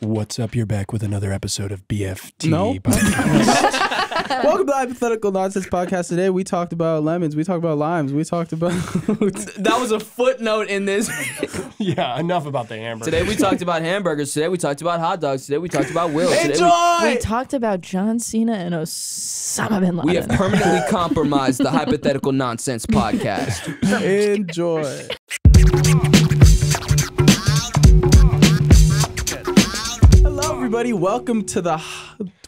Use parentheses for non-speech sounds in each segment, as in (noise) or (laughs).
What's up? You're back with another episode of BFT. No. (laughs) podcast. (laughs) Welcome to the Hypothetical Nonsense Podcast. Today we talked about lemons, we talked about limes, we talked about (laughs) That was a footnote in this. yeah, enough about the hamburger. Today we talked about hamburgers. Today we talked about hot dogs. Today we talked about Will. Today We talked about John Cena and Osama bin Laden. we, we have permanently compromised the hypothetical nonsense podcast. enjoy. Everybody. Welcome to the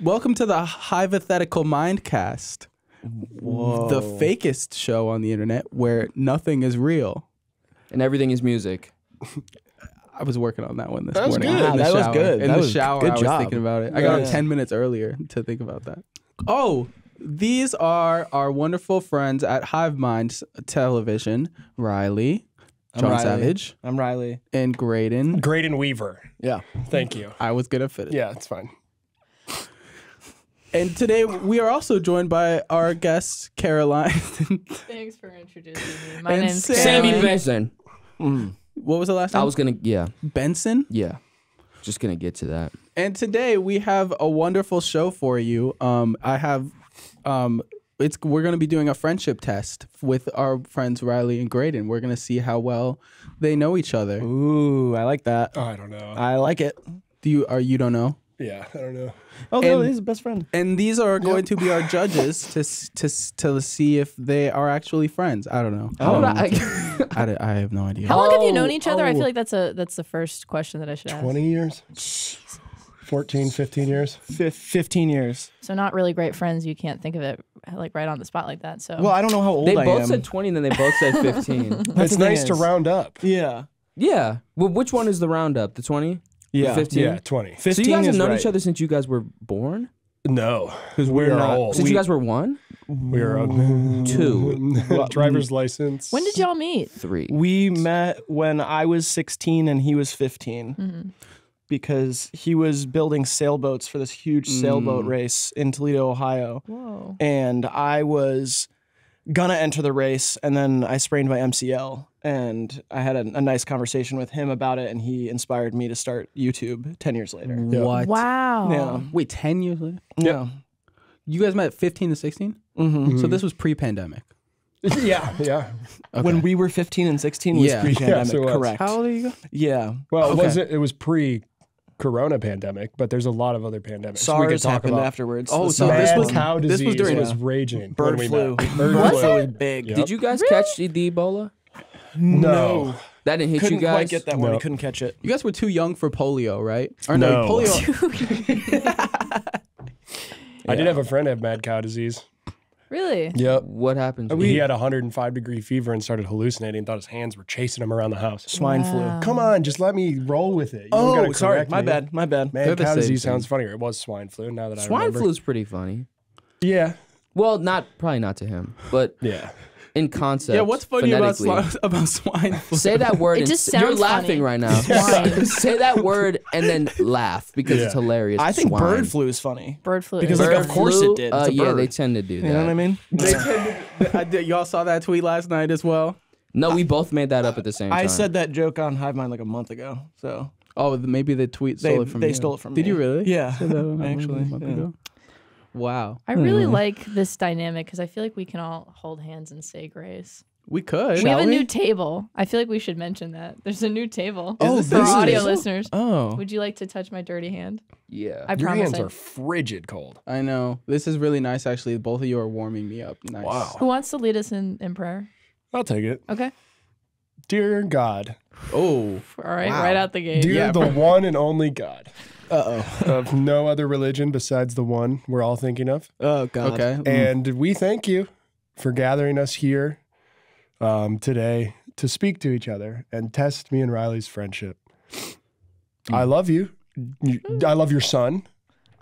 welcome to the Hypothetical Mindcast, the fakest show on the internet where nothing is real. And everything is music. (laughs) I was working on that one this That was morning. good. In the That was good. In That the was shower, good I was job. thinking about it. I got Yeah. up ten minutes earlier to think about that. Oh, these are our wonderful friends at Hive Mind Television, Riley, I'm John Riley. Savage, I'm Riley. and Graydon. Graydon Weaver. Yeah. Thank you. I was gonna fit it. Yeah, it's fine. And today we are also joined by our guest Caroline. (laughs) Thanks for introducing me. My And name's Sam. Sammy Caroline. Benson. what was the last name? I was gonna, yeah, Benson. yeah. Just gonna get to that. And today we have a wonderful show for you. Um, I have, um, it's we're gonna be doing a friendship test with our friends Riley and Graydon. We're gonna see how well they know each other. Ooh, I like that. Oh, I don't know. I like it. Do you are you don't know? yeah, I don't know. Oh, no, he's a best friend. And these are going to be our (laughs) judges to s- to to see if they are actually friends. I don't know. I, How don't (laughs) know. I, I, I have no idea. How long have you known Oh, each other? I oh. feel like that's a that's the first question that I should ask. 20 years? 14, 15 years? Fif- 15 years. So not really great friends. You can't think of it like right on the spot like that. So Well, I don't know how old they I both am. said 20 and then they both said (laughs) 15. That's it's the thing nice to is- round up. Yeah. yeah. Well, which one is the roundup? The 20? Yeah. 15? Yeah, 20. 15 So you guys have is known right. each other since you guys were born? No, Because we we're not- old. Since We- you guys were one? We're uh, Two. (laughs) driver's license. when did y'all meet? Three. We met when I was 16 and he was 15 Mm-hmm. Because he was building sailboats for this huge sailboat race in Toledo, Ohio. Whoa. and I was gonna enter the race, and then I sprained my MCL, and I had a, a nice conversation with him about it, and he inspired me to start YouTube ten years later. What? Wow. Yeah, Wait, ten years later? yeah, You guys met fifteen to 16 hmm So this was pre-pandemic. (laughs) yeah, yeah. Okay. When we were fifteen and sixteen was Yeah. pre-pandemic, (laughs) Yes, it was. correct? How old are you? Yeah, Well, it Okay. wasn't. It was pre corona pandemic, but there's a lot of other pandemics. we could SARS talk happened about. afterwards. Oh, so this was- one. cow this disease was during- was raging. bird flu. Bird flu. flu was big. Yep. Did you guys catch the Ebola? No. That didn't hit Couldn't you guys? quite get that one. No. Couldn't catch it. You guys were too young for polio, right? Or no, No. polio. (laughs) (laughs) I did have a friend have mad cow disease. Really? Yep. What happened? to he had a 105 degree fever and started hallucinating and thought his hands were chasing him around the house. Swine Wow. flu. Come on, just let me roll with it. You don't Oh, sorry, my me. bad, my bad. Mad They're the cow disease thing. sounds funnier. It was swine flu. Now that I Swine remember. flu's pretty funny. Yeah. Well, not probably not to him, but Yeah. In concept. yeah, what's funny about phonetically. swine, (laughs) about swine flu? Say that word. It and just s- You're laughing funny. right now. Swine. (laughs) Say that word and then laugh because it's hilarious. I think Swine. bird flu is funny. Bird flu. Because, is- like, Bird of course flu, it did. Uh, a yeah, bird. they tend to do that. You know what I mean? They tend to, I did, y'all saw that tweet last night as well. No, we both made that up at the same time. I said that joke on Hive Mind like a month ago. So Oh, maybe the tweet They- stole it from they you. stole it from Did me. you really? Yeah, Said that on (laughs) actually, a month yeah. ago? Wow. I really Hmm. like this dynamic because I feel like we can all hold hands and say grace. We could. we have a we? new table. I feel like we should mention that. There's a new table. Oh, for audio is- listeners. oh, Would you like to touch my dirty hand? yeah. I Your promise. hands I- are frigid cold. I know. This is really nice, actually. Both of you are warming me up. Nice. Wow. Who wants to lead us in, in prayer? I'll take it. Okay. Dear God, Oh, All right, Wow. right out the gate. dear Yeah, the one and only God uh oh, of no other religion besides the one we're all thinking of. oh god. okay. Mm. And we thank you for gathering us here um, today to speak to each other and test me and Riley's friendship. Mm. I love you. You- I love your son,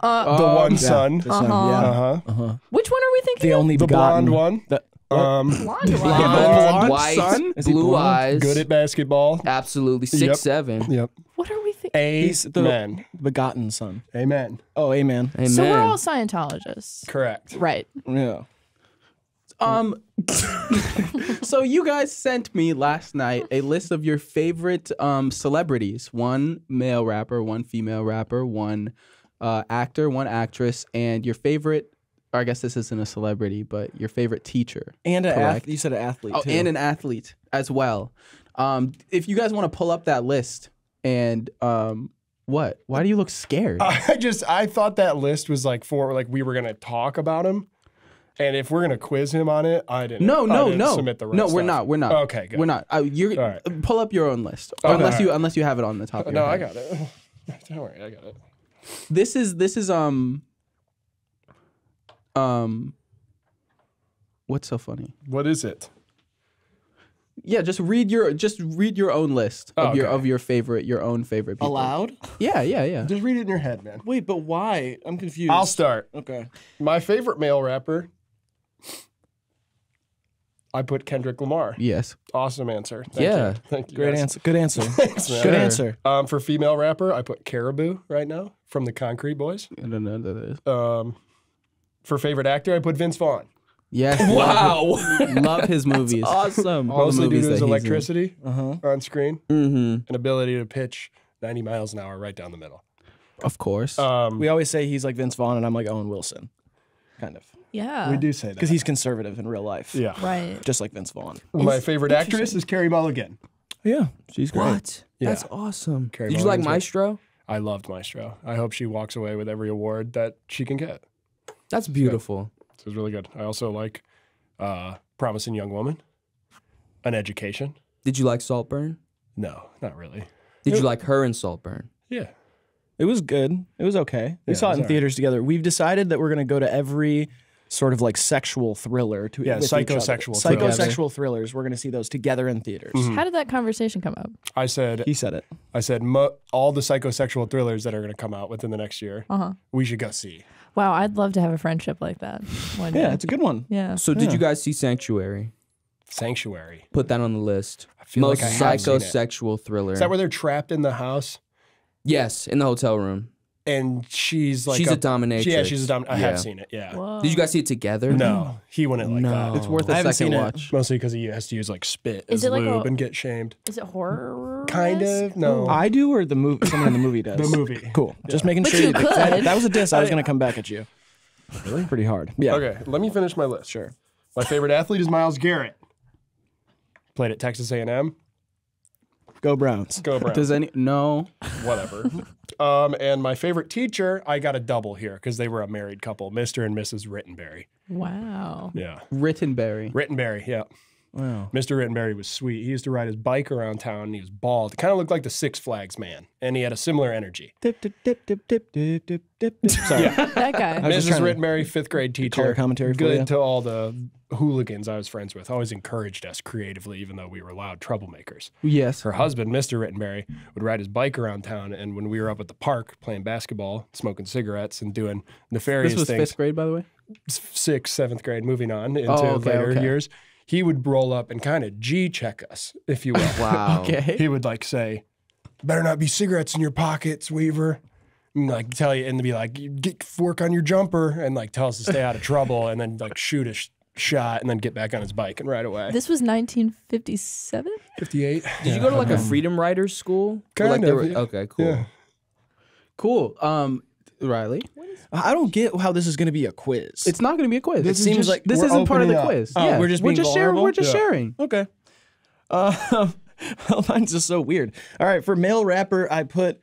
Uh, the Um, one yeah. son. Uh-huh. yeah. Uh huh. Uh-huh. which one are we thinking The of? only The begotten. blonde one. The, Um, Blonde (laughs) one. The Blonde, blonde white, son? Blue blonde? eyes. good at basketball. absolutely six Yep. seven. Yep. What are we thinking? He's the Amen. begotten son. Amen. Oh, amen. Amen. So we're all Scientologists. Correct. Right. Yeah. Um, (laughs) so you guys sent me last night a list of your favorite um celebrities: one male rapper, one female rapper, one uh, actor, one actress, and your favorite. I guess this isn't a celebrity, but your favorite teacher. And an Correct. ath- you said an athlete. Oh, too. and an athlete as well. Um, if you guys want to pull up that list and um, what? Why do you look scared? (laughs) I just I thought that list was like for like we were gonna talk about him, and if we're gonna quiz him on it, I didn't. No, no, didn't no, Submit the right no. We're stuff. not. We're not. Okay, good. We're not. Uh, you're All right. pull up your own list, Okay, unless you unless you have it on the top. Of No, your I got it. (laughs) Don't worry, I got it. This is this is um um. What's so funny? What is it? Yeah, just read your just read your own list of Oh, your okay. of your favorite your own favorite people. allowed. Yeah, yeah, yeah. Just read it in your head, man. Wait, but why? I'm confused. I'll start. Okay. My favorite male rapper. I put Kendrick Lamar. Yes. Awesome answer. Thank Yeah. you. Thank you. Great guys. answer. Good answer. (laughs) Thanks, man. Good answer. Um, for female rapper, I put Karrahbooo right now from the Concrete Boys. I don't know what that is. Um, for favorite actor, I put Vince Vaughn. Yes. (laughs) Wow. Love, love his (laughs) movies. awesome. All Mostly due movies to his that he's in. electricity Uh huh. on screen Mm-hmm. and ability to pitch 90 miles an hour right down the middle. Of course. Um, We always say he's like Vince Vaughn, and I'm like Owen Wilson, kind of, Yeah. we do say that. because he's conservative in real life. yeah. Right. Just like Vince Vaughn. My favorite actress is Carey Mulligan. Yeah, she's great. What? Yeah. That's awesome. Carey Did you like Mulligan's Maestro? I loved Maestro. I hope she walks away with every award that she can get. That's beautiful. So it was really good. I also like uh, Promising Young Woman, An Education. Did you like Saltburn? No, not really. Did you like her in Saltburn? Yeah. It was good. It was okay. We Yeah, saw it it in alright. theaters together. We've decided that we're going to go to every sort of like sexual thriller to Yeah, with each other. psychosexual thrillers. psychosexual thrillers. We're going to see those together in theaters. How did that conversation come up? I said, He said it. I said, mo- all the psychosexual thrillers that are going to come out within the next year, Uh huh. we should go see. Wow, I'd love to have a friendship like that. One Yeah, day. it's a good one. yeah. So did Yeah. you guys see Sanctuary? Sanctuary. Put that on the list. I feel Most like I have seen it. psychosexual thriller. Is that where they're trapped in the house yes, in the hotel room. And she's like She's a dominatrix. Yeah, she's a dom. I Yeah. have seen it. Yeah. Whoa. Did you guys see it together? No, he wouldn't like No. that. it's worth I a haven't second seen it. watch. Mostly because he has to use like spit Is as it like lube a- and get shamed. Is it horror? Kind of. No. I do, or the movie? Someone in the movie (laughs) does. the movie. Cool. Just making But sure. you did- that, could. that was a diss. I was going to come back at you. Really? Pretty hard. Yeah. Okay, let me finish my list. Sure. My favorite athlete is Myles Garrett. Played at Texas A&M. Go Browns. Go Browns. Does any no? Whatever. (laughs) um, and my favorite teacher, I got a double here because they were a married couple, Mr. and Mrs. Rittenberry. Wow. Yeah. Rittenberry. Rittenberry, yeah. Wow. Mr. Rittenberry was sweet. He used to ride his bike around town and he was bald. Kind of looked like the Six Flags man, and he had a similar energy. Dip, dip, dip, dip, dip, dip, dip, dip. (laughs) Sorry. That guy. Mrs. Rittenberry, fifth grade teacher. Color commentary Good you. to all the hooligans I was friends with. Always encouraged us creatively, even though we were loud troublemakers. Yes. Her husband, Mr. Rittenberry, would ride his bike around town, and when we were up at the park playing basketball, smoking cigarettes, and doing nefarious things. This was things, fifth grade, by the way? Sixth, seventh grade, moving on oh, into oh, okay, later okay. years he would roll up and kind of G check us, if you will. (laughs) Wow. Okay. he would like say, "Better not be cigarettes in your pockets, Weaver." And like tell you, and be like, "Get fork on your jumper," and like tell us to stay out of trouble, and then like shoot a sh- shot, and then get back on his bike and ride away. This was 1957. Fifty-eight. Did you go to like a Freedom Riders school? Or, like Kind of, were- yeah. Okay, cool. Yeah. Cool. Um, Riley. I don't get how this is going to be a quiz. It's not going to be a quiz. This it is seems just- like this isn't part of the up. quiz. Oh, yeah, we're just we're being just sharing. We're just Yeah. sharing. okay. Uh, well, mine's just so weird. All right, for male rapper, I put.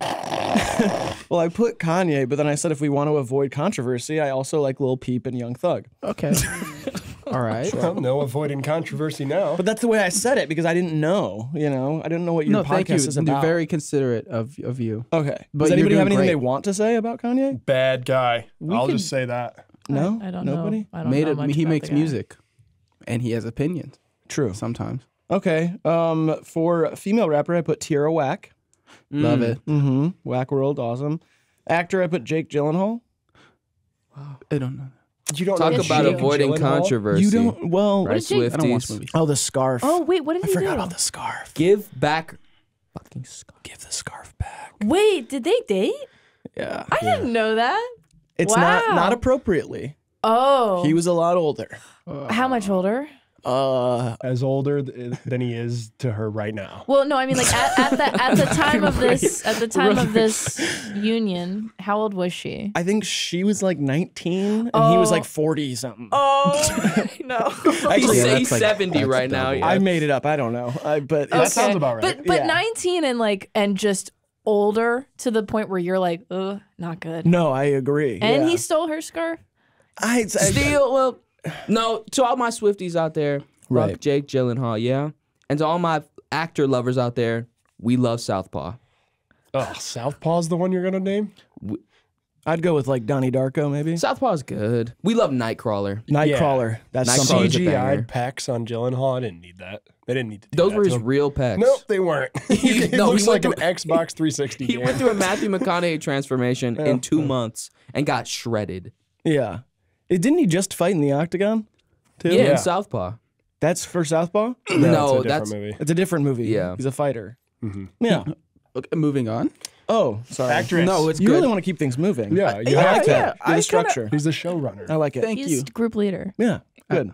(laughs) well, I put Kanye, but then I said if we want to avoid controversy, I also like Lil Peep and Young Thug. Okay. (laughs) All right. Well, no avoiding controversy now. But that's the way I said it because I didn't know. You know, I didn't know what your No, podcast thank you. is You're very considerate of of you. okay. But Does anybody have doing anything they want to say about Kanye? Bad guy. I'll could- just say that. No, I, I don't nobody. know. I don't Made know it. much He about makes music, and he has opinions True. sometimes. Okay. Um, for female rapper, I put Tierra Whack. Love it. Mm-hmm. Whack World, awesome. Actor, I put Jake Gyllenhaal. Wow. I don't know. You don't Talk about Jake avoiding Gyllenhaal? controversy. You don't. Well, right, did Jake- I don't watch Swifties. movies. oh, the scarf. Oh wait, what did I he forgot do? about the scarf. Give back fucking Scott. Give the scarf back. Wait, did they date? Yeah. I didn't know that. It's not Wow. not appropriately. Oh. He was a lot older. How much older? Uh, As older th- than he is to her right now. Well, no, I mean like at, at the at the (laughs) time of this at the time of this union, how old was she? I think she was like 19 and he was Oh. like 40 something. Oh (laughs) no. He's, (laughs) Actually, he's that's like- 70 that's right now. Yeah. I made it up. I don't know. I, but That sounds about right. But but Yeah. 19 and like and just older to the point where you're like, ugh, not good. no, I agree. And yeah. he stole her scarf. I, I, Still, well, no. To all my Swifties out there, Right. fuck Jake Gyllenhaal, yeah. And to all my actor lovers out there, we love Southpaw. Oh, ah, Southpaw's the one you're gonna name? I'd go with like Donnie Darko maybe. Southpaw's good. We love Nightcrawler. Nightcrawler. That's Nightcrawler's something. a banger. CGI'd pecs on Gyllenhaal. I didn't need that. They didn't need to. Do Those that were to his him. real pecs. Nope, they weren't. (laughs) it no, he looks like went an Xbox 360 He game. went through a Matthew McConaughey transformation in (laughs) two months and got shredded. Yeah. It, didn't he just fight in the octagon? Too? Yeah, Yeah. in Southpaw. That's for Southpaw? No, (clears throat) no, it's a different that's movie. It's a different movie. Yeah. He's a fighter. Mm-hmm. Yeah. (laughs) Okay, moving on. Oh, sorry. Actress. No, it's You good. really want to keep things moving. Yeah, you Yeah, have to. yeah. You're I kinda- the structure. He's the showrunner. I like it. Thank He's you. group leader. Yeah. Good.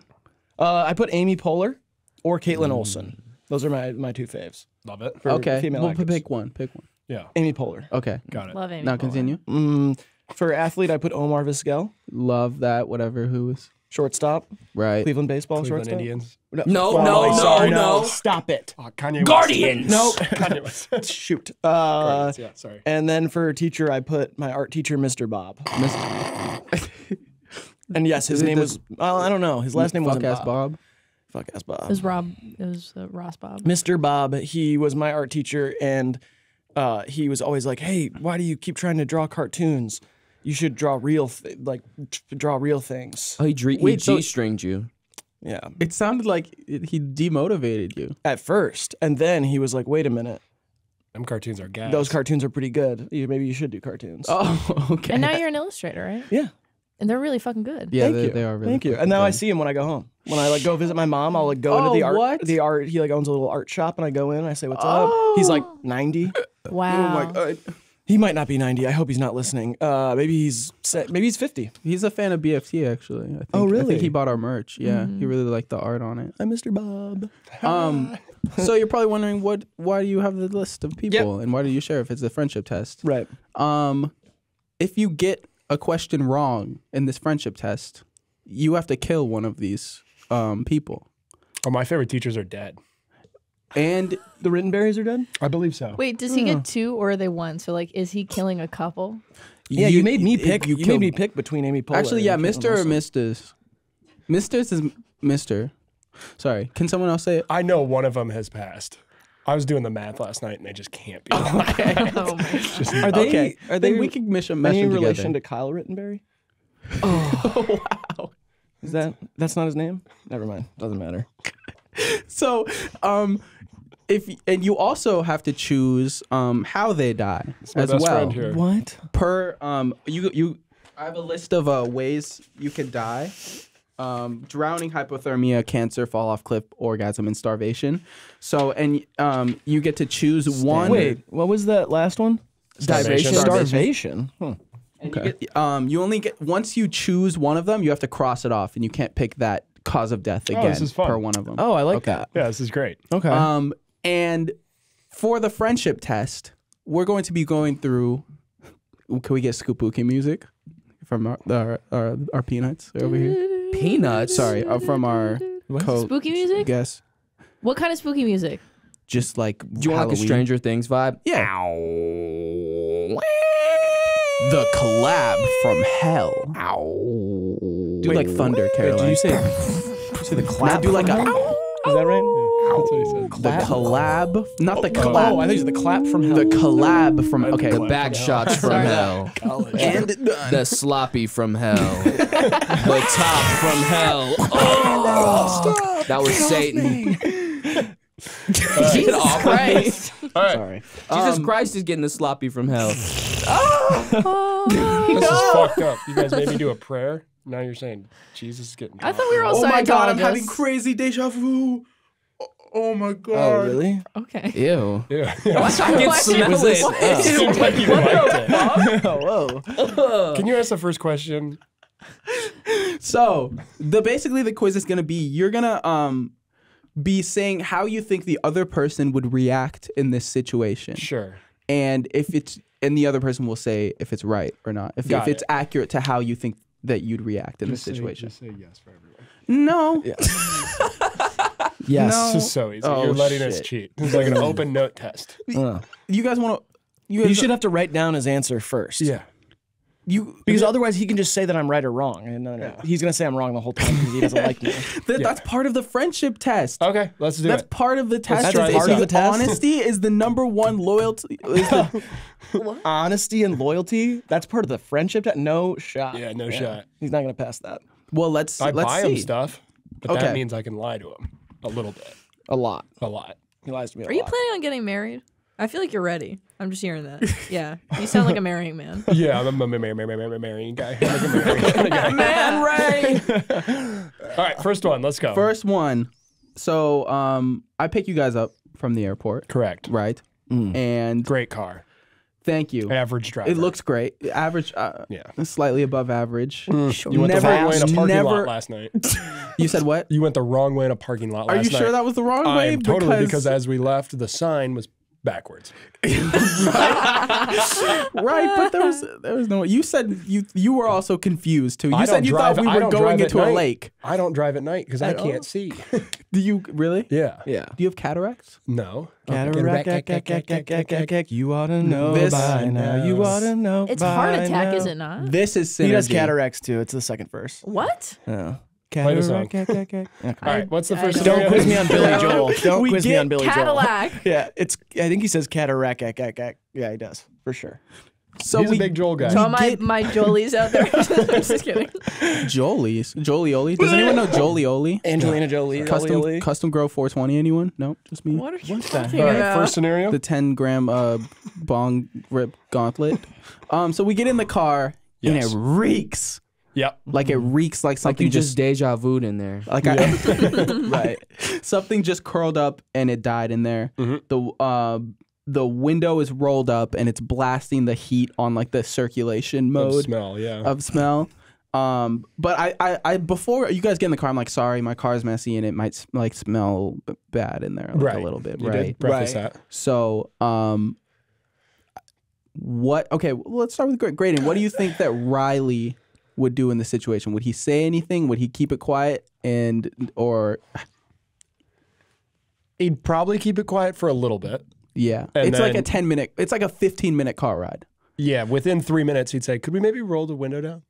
Uh, I put Amy Poehler or Kaitlin Mm. Olson. Those are my, my two faves. Love it. For Okay, female well, actors. pick one. Pick one. Yeah, Amy Poehler. Okay. got it. Love Amy. Now Poehler. continue. Mm, for athlete, I put Omar Vizquel. Love that. Whatever. Who is Shortstop. right? Cleveland baseball Cleveland shortstop. Indians. No, no, no, sorry, no. Stop it. Oh, Kanye West. Guardians. Nope. (laughs) Kanye West. (laughs) Shoot. Uh, Guardians, yeah, sorry. and then for teacher, I put my art teacher, Mr. Bob. (laughs) And yes, his Is name was. Well, I don't know. His last name was Fuck ass Bob. Fuck ass Bob. It was Rob. It was uh, Ross Bob. Mr. Bob, he was my art teacher, and uh, he was always like, "Hey, why do you keep trying to draw cartoons? You should draw real, th- like, draw real things." Oh, he, dre- he Wait, so- G-stringed you. Yeah, It sounded like it, he demotivated you. at first, and then he was like, "Wait a minute, Them cartoons are gas. those cartoons are pretty good. You, maybe you should do cartoons." Oh, (laughs) okay. And now you're an illustrator, right? yeah, And they're really fucking good. yeah, thank they, you, they are really. thank you. And now I see him when I go home. When I like go visit my mom, I'll like go into Oh, the art. what? The art. He like owns a little art shop, and I go in. and I say, "What's up?" He's oh. like ninety. Wow. Oh my god. He might not be ninety. I hope he's not listening. Uh, maybe he's se- maybe he's fifty. He's a fan of BFT actually. I think, Oh, I really? think he bought our merch. Yeah, he really liked the art on it. I'm Mr. Bob. Um, so you're probably wondering what why do you have the list of people and why do you share if it's a friendship test? Right. Um, if you get a question wrong in this friendship test, you have to kill one of these um people. Oh, my favorite teachers are dead. And The Rittenberries are dead. I believe so. Wait, does he get two or are they one? So like, is he killing a couple? Yeah, you, made me pick. You, killed- made me pick between Amy Poehler. Actually, yeah, and Kaitlin Mister or Olson. Misters. Misters is Mister. Sorry, can someone else say it? I know one of them has passed. I was doing the math last night, and they just can't be. (laughs) (laughs) Oh my god. Are they? okay, Are they? Then we can mesh, mesh any them relation together. to Kyle Rittenberry? (laughs) oh wow. Is that? That's not his name. Never mind. Doesn't matter. So, um, if and you also have to choose um how they die my as best well. here. What? Per um, you you, I have a list of uh ways you can die. Um, drowning, hypothermia, cancer, fall off cliff, orgasm, and starvation. So, and um, you get to choose one. Wait, what was that last one? Starvation. Starvation. Hmm. And you, get, um, you only get once you choose one of them, you have to cross it off, and you can't pick that cause of death again this is fun. per one of them. Oh, I like Okay. that. yeah, this is great. Okay. Um, and for the friendship test, we're going to be going through. Can we get Scoopuki music from our our, our, our peanuts over here? Peanuts. Sorry, uh, from our co Spooky music? guess. What kind of spooky music? Just like Do you want like a Stranger Things vibe? Yeah. The collab from hell. Do like thunder, Wait, Caroline. did you say? did (laughs) you say the Now clap? do like a from? Is that right? That's what he said. the collab, not the oh, collab. Oh, I think it's the clap from hell. the collab from okay. The Clap back from hell. shots (laughs) from hell. and The sloppy from hell. the top from hell. (laughs) Oh, that was Satan. (laughs) Jesus Christ. Sorry. Jesus um, Christ is getting the sloppy from hell. Oh, this is oh, fucked up. You guys made me do a prayer. Now you're saying Jesus is getting. I thought we were all oh my god, I'm having crazy deja vu. Oh, oh my god. Oh, really? Okay. Ew. Yeah. Why- why- smell why- it. Seems like you liked it. Oh, (laughs) whoa. Can you ask the first question? So the basically the quiz is gonna be you're gonna um be saying how you think the other person would react in this situation, Sure. and if it's and the other person will say if it's right or not, if, Got if it's it. accurate to how you think that you'd react in this situation. say yes for everyone. no, (laughs) (laughs) (laughs) Yes. No. This is so easy. Oh, You're letting us cheat. It's like an (laughs) open note test. Uh, you guys want to. You, you should have to write down his answer first. Yeah. You Because otherwise he can just say that I'm right or wrong. And then he's going to say I'm wrong the whole time because he doesn't like me. (laughs) that, that's part of the friendship test. Okay, let's do That's it. part of the test. try is this that out. you- Honesty is the number one loyalty. Is the, Honesty and loyalty, that's part of the friendship. test. no shot. Yeah, no shot. He's not going to pass that. well, let's I let's buy see. him stuff, but Okay. that means I can lie to him a little bit, A lot. a lot. He lies to me a Are you lot. planning on getting married? I feel like you're ready. I'm just hearing that. Yeah, you sound like a marrying man. (laughs) Yeah, I'm a ma- ma- ma- ma- ma- ma- marrying guy. I'm like a marrying (laughs) guy. Man, Ray. All right, first one. Let's go. First one. So, um, I pick you guys up from the airport, correct. right? Mm. And Great car. Thank you. Average driver. It looks great. Average, uh, Yeah. slightly above average. You went Never- the wrong way in a parking never- lot last night. (laughs) You said what? You went the wrong way in a parking lot Are last night. Are you night. sure that was the wrong I way? am totally because as we left, the sign was backwards. (laughs) (laughs) right, but there was there was no. You said you you were also confused too. You I said you drive- thought we were going drive into a lake. I don't drive at night because I At can't see. (laughs) Do you really? yeah. Yeah. Do you have cataracts? No. Cataract, you ought to know This- by now. You ought to know It's by heart attack, now. is it not? This is synergy. He does cataracts too. It's the second verse. What? Yeah. Play the song. Cataract. (laughs) All right. What's the I first? don't- Don't quiz me on Billy (laughs) Joel. Don't We quiz me on Billy Joel. Cadillac. (laughs) Yeah, it's. I think he says cataract. Yeah, he does for sure. So He's we a big Joel guy. To all my, get- my Jolies out there. I'm just kidding. Jolie's Jolioli. Does anyone know Jolioli? Angelina Jolie. Custom Jolie. custom grow 420. Anyone? No, just me. What are you the talking All right. about? First scenario. The 10 gram uh bong rip gauntlet. Um, so we get in the car and it reeks. Yep. Like it reeks like Like something you just just deja vu'd in there. like I (laughs) right. (laughs) Something just curled up and it died in there. Mhm. The uh the window is rolled up and it's blasting the heat on like the circulation mode Of mode smell. Yeah. of smell. Um, but I, I, I, before you guys get in the car, I'm like, sorry, my car's messy and it might like smell bad in there like, right. a little bit, You right? did Right. that. So, um, what? Okay, well, let's start with gra- grading. What do you think that Riley would do in this situation? Would he say anything? Would he keep it quiet and or He'd probably keep it quiet for a little bit. yeah? And it's like a ten minute. It's like a fifteen minute car ride. Yeah. Within three minutes, he'd say, "Could we maybe roll the window down?"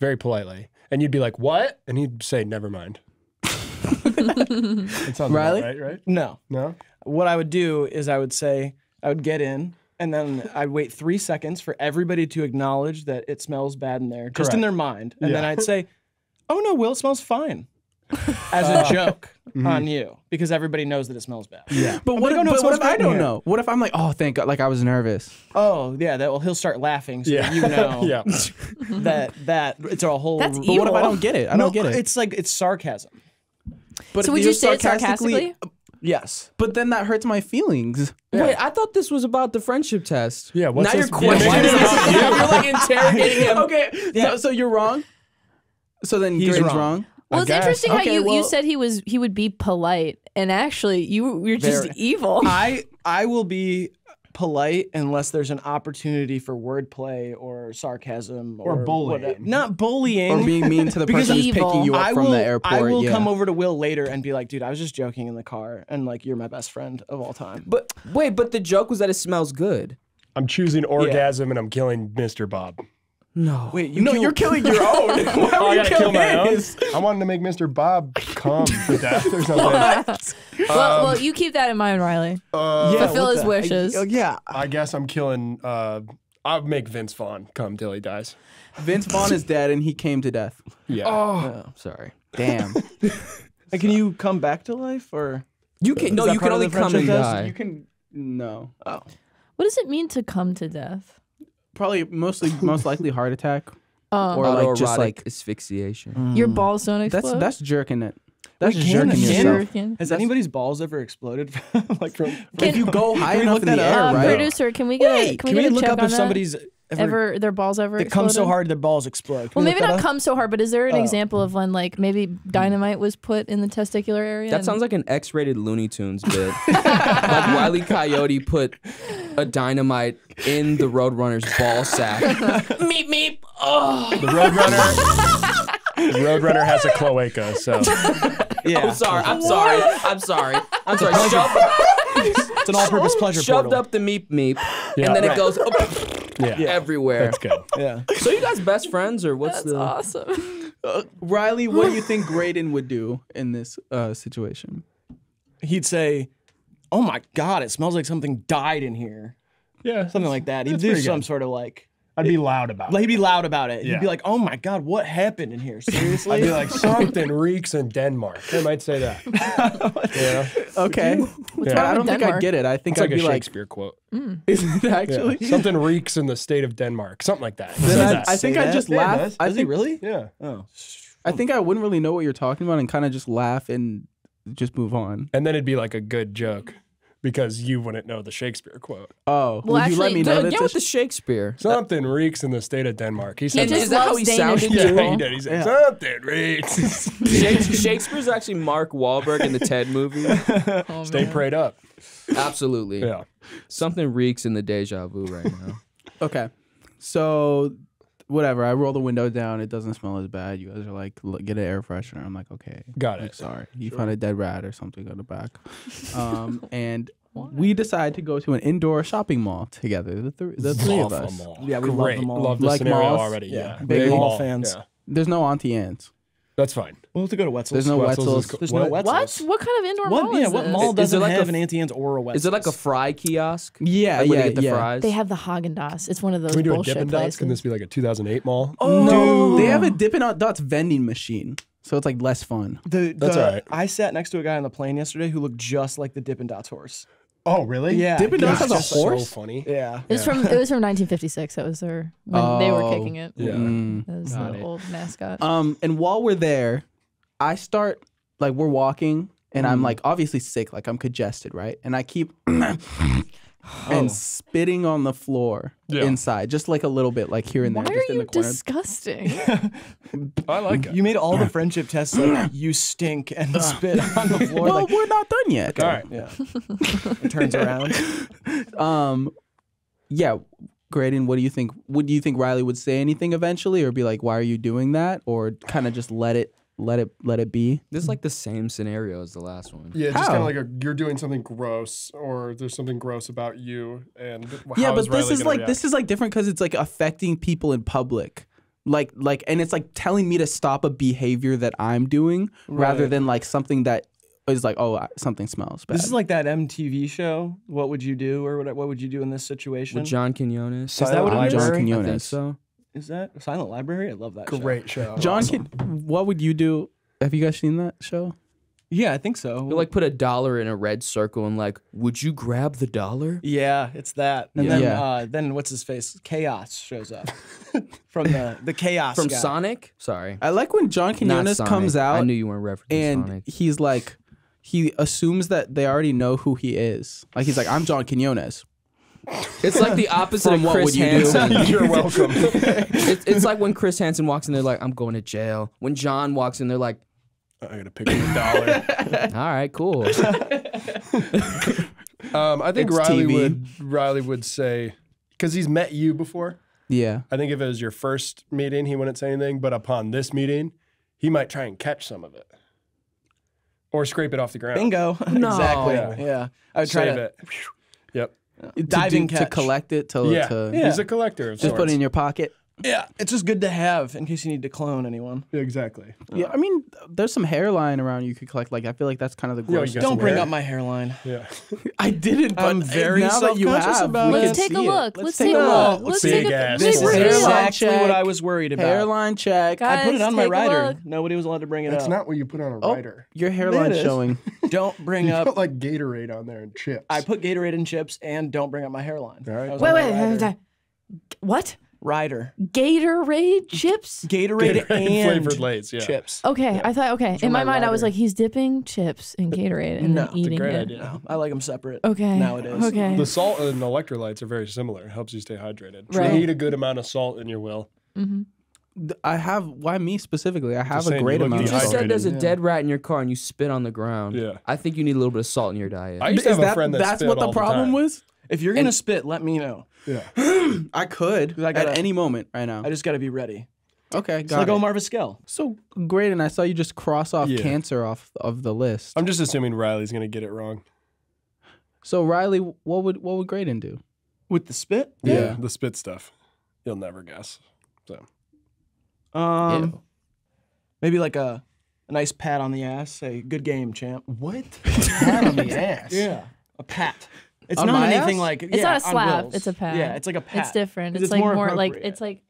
Very politely, and you'd be like, "What?" And he'd say, "Never mind." (laughs) That sounds about Riley? right? Right? No. No. What I would do is I would say I would get in and then I'd wait three seconds for everybody to acknowledge that it smells bad in there, just in their mind, and then I'd say, "Oh no, Will, it smells fine," (laughs) as a uh, joke mm-hmm. on you because everybody knows that it smells bad. Yeah. But I'm what, like, "Oh, no, but what if I don't here." know? What if I'm like, oh, thank God, like I was nervous. Oh yeah, that well he'll start laughing so Yeah. you (laughs) know yeah. that that it's a whole. That's evil. But what if I don't get it? I no, don't get it. It's like it's sarcasm. But So would you're you say it sarcastically? Yes. But then that hurts my feelings. Wait, I thought this was about the friendship test. Yeah, what's now this- you're questioning (laughs) it it. you. You're like interrogating him. okay, so, so you're wrong. So then He's Graydon's wrong. wrong. Well, I it's guess. interesting how you, well- you said he was he would be polite, and actually you you're just Very. evil. I I will be polite unless there's an opportunity for wordplay or sarcasm or, Or bullying. whatever. Not bullying. Or being mean to the (laughs) person who's picking you up I from will, the airport. I will yeah. come over to Will later and be like, dude, I was just joking in the car, and like, you're my best friend of all time. But wait, but the joke was that it smells good. I'm choosing orgasm and I'm killing Mr. Bob. No. Wait, you no, kill- you're killing your (laughs) own. Why Oh, would I you gotta kill kill my own. I wanted to make Mr. Bob come to (laughs) death or something. well, well, you keep that in mind, Riley. Uh, Yeah, Fulfill his the- wishes. I- yeah. I guess I'm killing. Uh, I'll make Vince Vaughn come till he dies. Vince Vaughn is dead and he came to death. Yeah. Oh, sorry. Damn. (laughs) And can you come back to life or? You can no, you can only come friendship and test? die. you can no. Oh, What does it mean to come to death? Probably mostly most likely heart attack. (laughs) Um, Or like just like asphyxiation. your balls don't explode. that's that's jerking it. That's Wait, just can- jerking can- yourself. Jerking. has anybody's balls ever exploded? (laughs) like from? If you go high we enough look in the that air, up? Uh, right? Producer, can we get a, Wait, can can we we get a look check up on if that? somebody's ever their balls ever It comes so exploded? hard their balls explode. Can Well, maybe not up? come so hard, but is there an Oh. example of when like maybe dynamite was put in the testicular area? That and- sounds like an X-rated Looney Tunes bit. (laughs) like Wiley Coyote put a dynamite in the Roadrunner's ball sack. (laughs) meep meep. Oh, The Roadrunner. (laughs) the Roadrunner has a cloaca, so Yeah, I'm sorry. I'm sorry. I'm sorry. I'm sorry. Shoved, it's an all-purpose pleasure shoved portal. up the meep meep, Yeah. and then it Right. Goes yeah, everywhere. that's good. (laughs) Yeah. So you guys best friends or what's the. That's the? awesome. (laughs) Riley, what do you think Graydon would do in this uh, situation? He'd say, "Oh my god, it smells like something died in here." Yeah, Something like that. He'd That's do some good. sort of like I'd be loud about Like it. he'd be loud about it. Yeah. He'd be like, "Oh my god, what happened in here? Seriously?" I'd be like, (laughs) something reeks in Denmark. I might say that. (laughs) yeah, Okay. What's Yeah. I don't with think I Denmark? get it. I think it's I'd like a be like, Shakespeare quote. Hmm. (laughs) is it Yeah. Something reeks in the state of Denmark. Something like that. Then I, that. I think I that? just laugh. does. I Does he think really? yeah. Oh. I think I wouldn't really know what you're talking about and kind of just laugh and just move on. And then it'd be like a good joke because you wouldn't know the Shakespeare quote. Oh, Well, would you let actually, me know the- Get with the Shakespeare. Something reeks in the state of Denmark. He He said And is that how he Danish sounded? (laughs) Yeah, people. he did. He said Yeah. something reeks. (laughs) Shakes- Shakespeare's actually Mark Wahlberg in the Ted movie. (laughs) Oh, Stay man. prayed up. Absolutely. Yeah. Something reeks in the deja vu right now. Okay. So whatever. I roll the window down. It doesn't smell as bad. You guys are like, get an air freshener. I'm like, okay. Got Like, it. sorry. You found a dead rat or something on the back. (laughs) Um, and we decide to go to an indoor shopping mall together. The, th- the three of us. them all. Yeah, we love Great. them all. Love the Like scenario malls? already. Yeah. Yeah. Big mall fans. Yeah. There's no Auntie Anne's. That's fine. We'll have to go to Wetzel's. There's no Wetzel's Wetzel's. co- There's what? no Wetzel's. What? What kind of indoor What? mall Yeah, is what this? mall Is it doesn't like a have f- an Auntie Anne's or a Wetzel's? Is it like a fry kiosk? Yeah, Like where yeah, they get the yeah. fries? They have the Haagen Dazs. It's one of those Can we do a bullshit Dippin' Dots? Can this be like a 2008 mall? Oh, no, they have a Dippin' Dots vending machine, so it's like less fun. The, That's the- all right. I sat next to a guy on the plane yesterday who looked just like the Dippin' Dots horse. Oh, really? Yeah, Dippin' he Dots was has a just- horse? So funny. Yeah. It was from it was from (laughs) 1956. That was their when they were kicking it. Yeah. Mm. That was Got the it. old mascot. Um, and while we're there, I start like we're walking, and I'm like obviously sick, like I'm congested, right? And I keep (laughs) and spitting on the floor Yeah. inside, just like a little bit, like here and there, Why just are in you the corner. disgusting? (laughs) (laughs) I like it. You made all the (laughs) friendship tests like you stink and spit on the floor. well, like, we're not done yet. All right. yeah. it turns around. Um, yeah, Graydon, what do you think? Would you think Riley would say anything eventually, or be like, "Why are you doing that?" or kind of just let it, let it, let it be? This is like the same scenario as the last one. Yeah, just kind of like a, you're doing something gross, or there's something gross about you, and yeah, how but this Riley is like react? this is like different because it's like affecting people in public. Like like and it's like telling me to stop a behavior that I'm doing rather than like something that is like oh something smells bad. This is like that MTV show. What would you do, or what? What would you do in this situation? With John Quinones. Is that what it is? John Library? I think so. Is that Silent Library? I love that. show. great show. John, Awesome. can, what would you do? Have you guys seen that show? Yeah, I think so. You like put a dollar in a red circle and like, would you grab the dollar? Yeah, it's that. And Yeah. then Yeah. uh, then what's his face? Chaos shows up (laughs) from the the chaos From guy. Sonic? Sorry. I like when John Not Quinones Sonic. comes out I knew you weren't referencing and Sonic. he's like he assumes that they already know who he is. Like he's like I'm John Quinones. It's like the (laughs) opposite From of what Chris would you do? Hansen. (laughs) You're welcome. (laughs) it's, it's like when Chris Hansen walks in, they're like, I'm going to jail. When John walks in, they're like, I gotta pick up a dollar. all right, cool. Um, I think It's Riley TV. would Riley would say because he's met you before. Yeah. I think if it was your first meeting, he wouldn't say anything. But upon this meeting, he might try and catch some of it, or scrape it off the ground. Bingo. No. exactly. Yeah. Yeah. I would try Save to it. Yep. To, Diving do, to collect it to, Yeah. to Yeah. He's a collector. Of just put it in your pocket. Yeah, it's just good to have in case you need to clone anyone. Exactly. Yeah, I mean, there's some hairline around you could collect. Like, I feel like that's kind of the Yeah, you gross. got Don't some bring hair. up my hairline. Yeah. (laughs) I didn't, but I'm very now that you self-conscious have, about we it. can Let's take a see it. look. Let's take take a look. look. Let's Big take a ass big This is forehead. Hairline exactly check. what I was worried about. Hairline check. Guys, I put it on my take a rider. look. Nobody was allowed to bring it That's up. not what you put on a Oh, rider. your hairline is. showing. (laughs) Don't bring You up. put like Gatorade on there and chips. I put Gatorade and chips, and don't bring up my hairline. All right. That was Wait, on my wait, rider. wait, wait. What? Ryder. Gatorade chips. Gatorade, Gatorade and flavored Lay's, yeah. chips. Okay, I thought okay. In my, my mind, I was like, he's dipping chips in Gatorade and No, then it's a eating great it. idea. No, I like them separate. Okay. Nowadays. Okay. The salt and electrolytes are very similar. It helps you stay hydrated. Right. You need a good amount of salt in your will. Mm-hmm. Th- I have why me specifically? I have a saying, you great look amount You of just said there's a dead rat in your car and you spit on the ground. Yeah. I think you need a little bit of salt in your diet. I used to Is have a that friend that that's spit what the all problem time. was? If you're gonna spit, let me know. Yeah. (clears throat) I could I gotta- at any moment right now. I just got to be ready. okay, It's got like it. Omar Vizquel. So great, and I saw you just cross off Yeah. cancer off of the list. I'm just assuming Riley's gonna get it wrong. so Riley, what would what would Graydon do? With the spit? Yeah. The spit stuff. You'll never guess. So Um, maybe like a, a nice pat on the ass. Say, good game, champ. what? (laughs) Pat on the (laughs) ass. Yeah. A pat. It's On not anything ass? like It's yeah, not a slap. It's a pat. Yeah, it's like a pat. It's different. It's, like more like it's like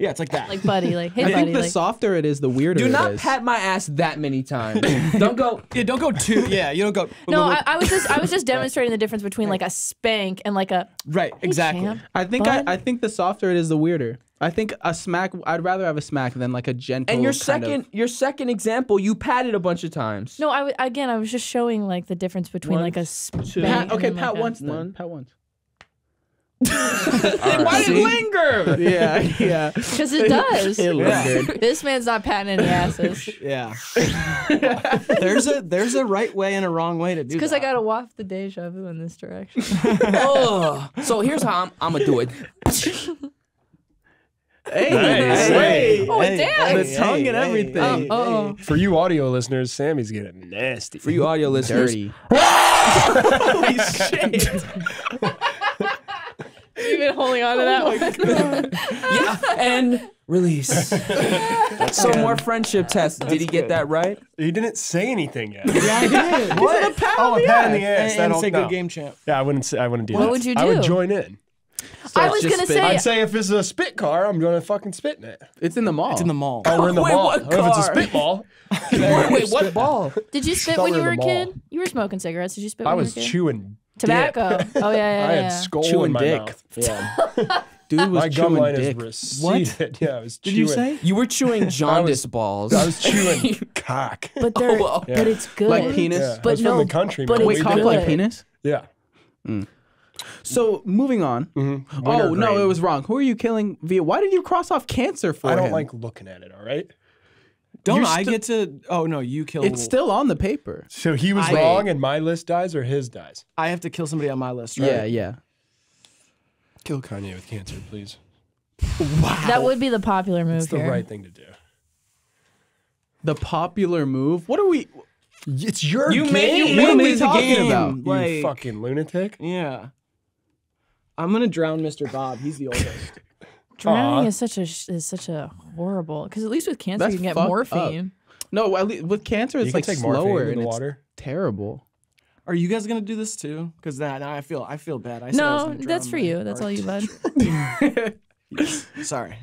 yeah, it's like that. like buddy, like (laughs) hey I buddy, think the like softer it is, the weirder Do not is. pat my ass that many times. Don't go. (laughs) yeah, don't go too. Yeah, you don't go. (laughs) no, I, I was just I was just demonstrating the difference between like a spank and like a right, exactly. champ. I think I, I think the softer it is, the weirder. I think a smack. I'd rather have a smack than like a gentle. And your kind of- second, your second example, you patted a bunch of times. no. I w- again I was just showing like the difference between like a spank. Pat, okay, then, like, pat a- once then. One. Pat once. (laughs) (laughs) Why did it linger? Yeah, (laughs) yeah. Because it does. It lingered. this man's not patting any asses. Yeah. there's a there's a right way and a wrong way to do it. Because. I gotta waft the deja vu in this direction. oh, So here's how I'm, I'm gonna do it. Hey, Nice. hey. Oh, Hey, damn. The tongue and everything. Um, hey, Oh, For you audio listeners, Sammy's getting nasty. For you audio listeners, Dirty. (laughs) (laughs) Holy shit! You've been holding on to that oh one. (laughs) yeah, and release. so more friendship tests. Did he get that right? He didn't say anything yet. Yeah, I did. what? oh, a pat in the ass. and, I and don't say know. good game, champ. Yeah, I wouldn't say. I wouldn't do What that. would you do? I would do? join in. So I was gonna spit. say- I'd say if it's a spit car, I'm gonna fucking spit in it. It's in the mall. It's in the mall. Oh, we're in the (laughs) Wait, mall. what Oh, if it's a car? spitball, (laughs) Wait, wait, what ball? Did you spit Thought when we you were were a the mall. kid? You were smoking cigarettes. Did you spit I when was you were a kid? chewing Tobacco. (laughs) Oh yeah, yeah, I yeah. had skull Chewing in my dick. mouth. Yeah. Dude was My gum chewing line dick. is receded. Yeah, I was Did chewing. you say? You were chewing jaundice balls. I was chewing cock. But oh, they're, Oh, but it's good. Like penis. Yeah, I But was no, from the country. but man. it's We Cock did- like penis. Yeah. Mm. So moving on. Mm-hmm. Oh no, it was wrong. Who are you killing via? Why did you cross off cancer for I don't him? like looking at it. All right. Don't You're I still- get to? Oh no, you kill. It's still on the paper. So he was I- wrong, and my list dies, or his dies. I have to kill somebody on my list, right? Yeah, yeah. Kill Kanye with cancer, please. Wow. That would be the popular move It's the here. right thing to do. The popular move. What are we? It's your You game. made- you What made are we me the talking game. about? you Like, fucking lunatic. yeah. I'm gonna drown Mr. Bob. He's the oldest. (laughs) Drowning Aw. is such a sh- is such a horrible because at least with cancer That's you can get fucked morphine. No, at least with cancer, it's you can like take slower morphine in and the it's water. terrible. Are you guys gonna do this too? Because now, now I feel I feel bad. I said I was No, gonna that's drown for my you. That's all you, bud. (laughs) Sorry.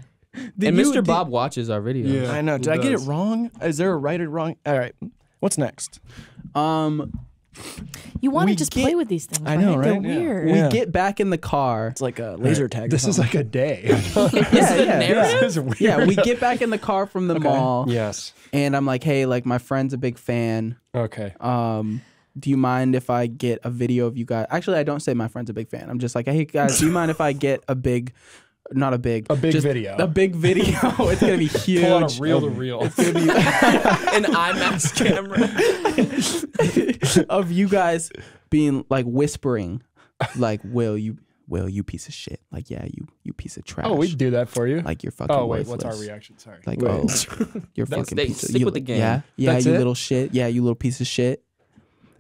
Did and you- Mr. did- Bob watches our videos. Yeah. I know. Did I get it wrong? Is there a right or wrong? All right. What's next? Um, You want We to just get- play with these things. I know, They're right? Yeah. weird. Yeah. we get back in the car. It's like a laser tag. or This is like a day. (laughs) yeah, yeah. this is weird. Yeah, we get back in the car from the mall, Yes. and I'm like, "Hey, like my friend's a big fan. Okay. Um, do you mind if I get a video of you guys? Actually, I don't say my friend's a big fan. I'm just like, hey guys, do you mind if I get a big, not a big, A big just video. a big video? (laughs) (laughs) it's gonna be huge. Pull out a reel to reel. (laughs) An IMAX camera. of you guys being like whispering, like, "Will you, Will you piece of shit? Like, yeah, you, you piece of trash. Oh, we do that for you. like you're oh, fucking. oh wait, what's our reaction? Sorry. Like, Wait. oh, you're That's- fucking they piece of, stick you, with the game. Yeah, yeah, That's you it? little shit. Yeah, you little piece of shit.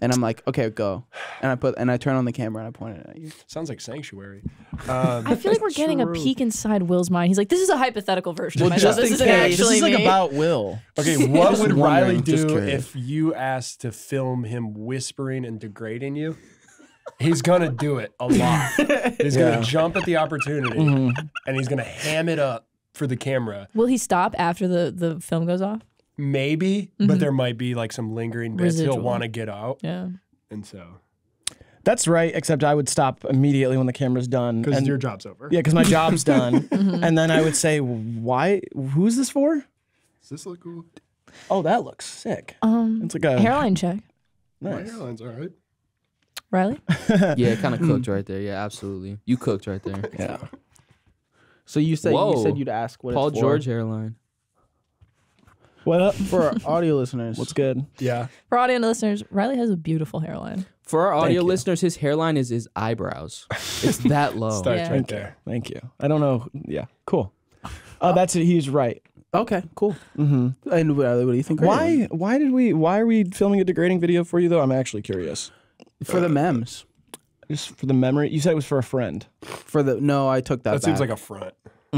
And I'm like, okay, go. And I put and I turn on the camera and I point it at you. Sounds like sanctuary. Um, (laughs) I feel like we're getting a peek inside Will's mind. He's like, "This is a hypothetical version Well, of myself. just This in isn't case. actually This is like me." about Will. (laughs) okay, what would Riley do if you asked to film him whispering and degrading you? He's gonna do it a lot. (laughs) He's Yeah. gonna jump at the opportunity and he's gonna ham it up for the camera. Will he stop after the the film goes off? Maybe, but there might be like some lingering bits he'll want to get out, Yeah. and so That's right, except I would stop immediately when the camera's done. Because and- your job's over. Yeah, because my job's (laughs) done. Mm-hmm. and then I would say, why? Who's this for? Does this look cool? Oh, that looks sick. Um, It's like a hairline check, My nice. hairline's all right. Riley. (laughs) Yeah, kind of cooked right there. Yeah, absolutely. You cooked right there. Yeah. So you said you said you'd ask what Paul it's for. George hairline. What up? for our audio listeners. What's good? Yeah. For audio listeners, Riley has a beautiful hairline. For our audio you. listeners, his hairline is his eyebrows. It's (laughs) that low. Starts Yeah. right Thank you. there. Thank you. I don't know. Yeah. Cool. Oh, that's it. He's right. Okay, cool. Mm-hmm. And Riley, what do you think? Why? Why did we? Why are we filming a degrading video for you though? I'm actually curious. for the memes? Just for the memory. You said it was for a friend. For the no, I took that. That seems like a front.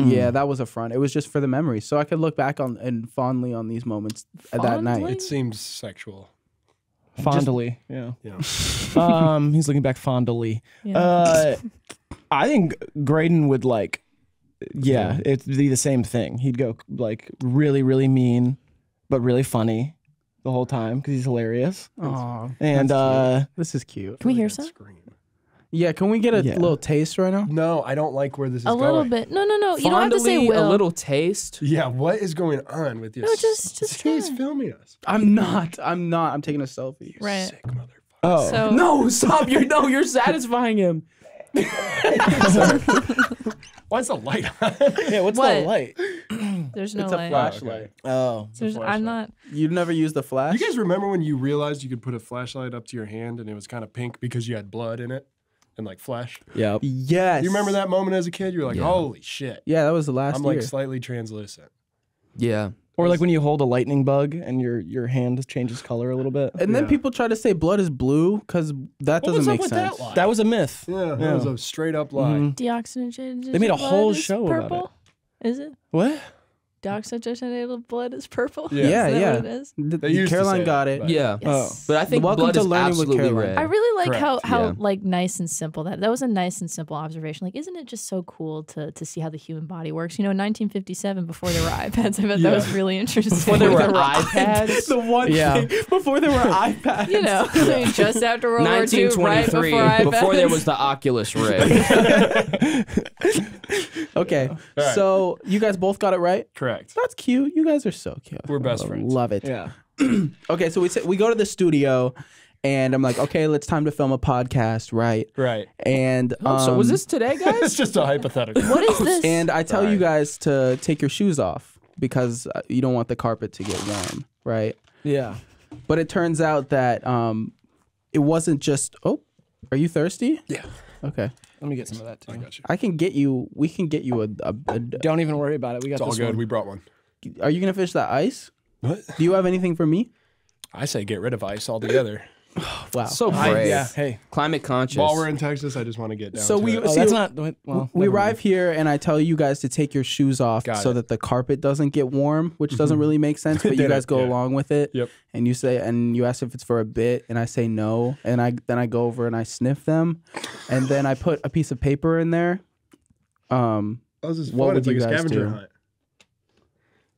Yeah, that was a front. It was just for the memory, so I could look back on and fondly on these moments at that night. It seems sexual. Fondly. yeah. Yeah. (laughs) um. He's looking back fondly. Yeah. Uh, I think Graydon would like. Yeah, it'd be the same thing. He'd go like really, really mean, but really funny the whole time because he's hilarious. Aw, And uh, this is cute. Can we hear some? scream. Yeah, can we get a Yeah. little taste right now? No, I don't like where this is a little going. bit. No, no, no. You don't have to say Fondly, will. a little taste. Yeah, what is going on with you? No, just- just he's try. filming us. I'm not. I'm not. I'm taking a selfie. Right. Sick motherfucker. oh, So No, stop! You're no, you're satisfying him. (laughs) Why's the light on? yeah. What's What? the light? (clears throat) there's no It's a light. flashlight. Oh, There's, I'm not. You've never used the flash? you guys remember when you realized you could put a flashlight up to your hand and it was kind of pink because you had blood in it and like flesh? Yeah. Yes. You remember that moment as a kid? You were like, Yeah. holy shit. Yeah, that was the last I'm year. like slightly translucent. Yeah. Or like when you hold a lightning bug and your your hand changes color a little bit. and then Yeah. people try to say blood is blue because that What doesn't was up make with sense. that lie? That was a myth. yeah, that Yeah. was a straight up lie. Mhm. Deoxygenated. They made a whole is show about it. Is it? What? Deoxygenated mm-hmm. blood is purple. Yeah. Yeah, Is that yeah. what it is? The- They Caroline say got it, it. but- Yeah. Yes. Oh. But I think Welcome blood to is learning with absolutely Caroline. red. I really like how Correct, how yeah. like nice and simple that that was a nice and simple observation. Like, isn't it just so cool to to see how the human body works? You know, in 1957, before there were (laughs) iPads, I bet that was really interesting. Before there were iPads. (laughs) (laughs) the one Yeah. thing before there were iPads. you know, just after World War II, right before iPads. before there was the Oculus Rift. Okay, right. so you guys both got it right. Correct. That's cute. You guys are so cute. We're best I friends. Love it. Yeah. (clears throat) Okay, so we sit, we go to the studio, and I'm like, okay, it's time to film a podcast, right? Right. And um, so was this today, (laughs) guys? It's just a hypothetical. what is this? And I tell Sorry. you guys to take your shoes off because uh, you don't want the carpet to get warm, right? Yeah. But it turns out that um, it wasn't just. Oh, are you thirsty? Yeah. Okay, Let me get some of that too. I got you. I can get you. We can get you a. a, a- Don't even worry about it. We got It's all this good. one. We brought one. are you gonna finish that ice? What? Do you have anything for me? I say get rid of ice altogether. (sighs) Wow. so I- yeah. Hey. Climate conscious. While we're in Texas, I just want to get down. So to we- it. Oh, See, that's not. Well, we arrive mind. here and I tell you guys to take your shoes off Got so it. that the carpet doesn't get warm, which doesn't really make sense, but (laughs) you guys go yeah. along with it. Yep. And you say and you ask if it's for a bit and I say no and I then I go over and I sniff them and then I put a piece of paper in there. Um Oh, this is What fun. would It's like you a guys scavenger do? hunt.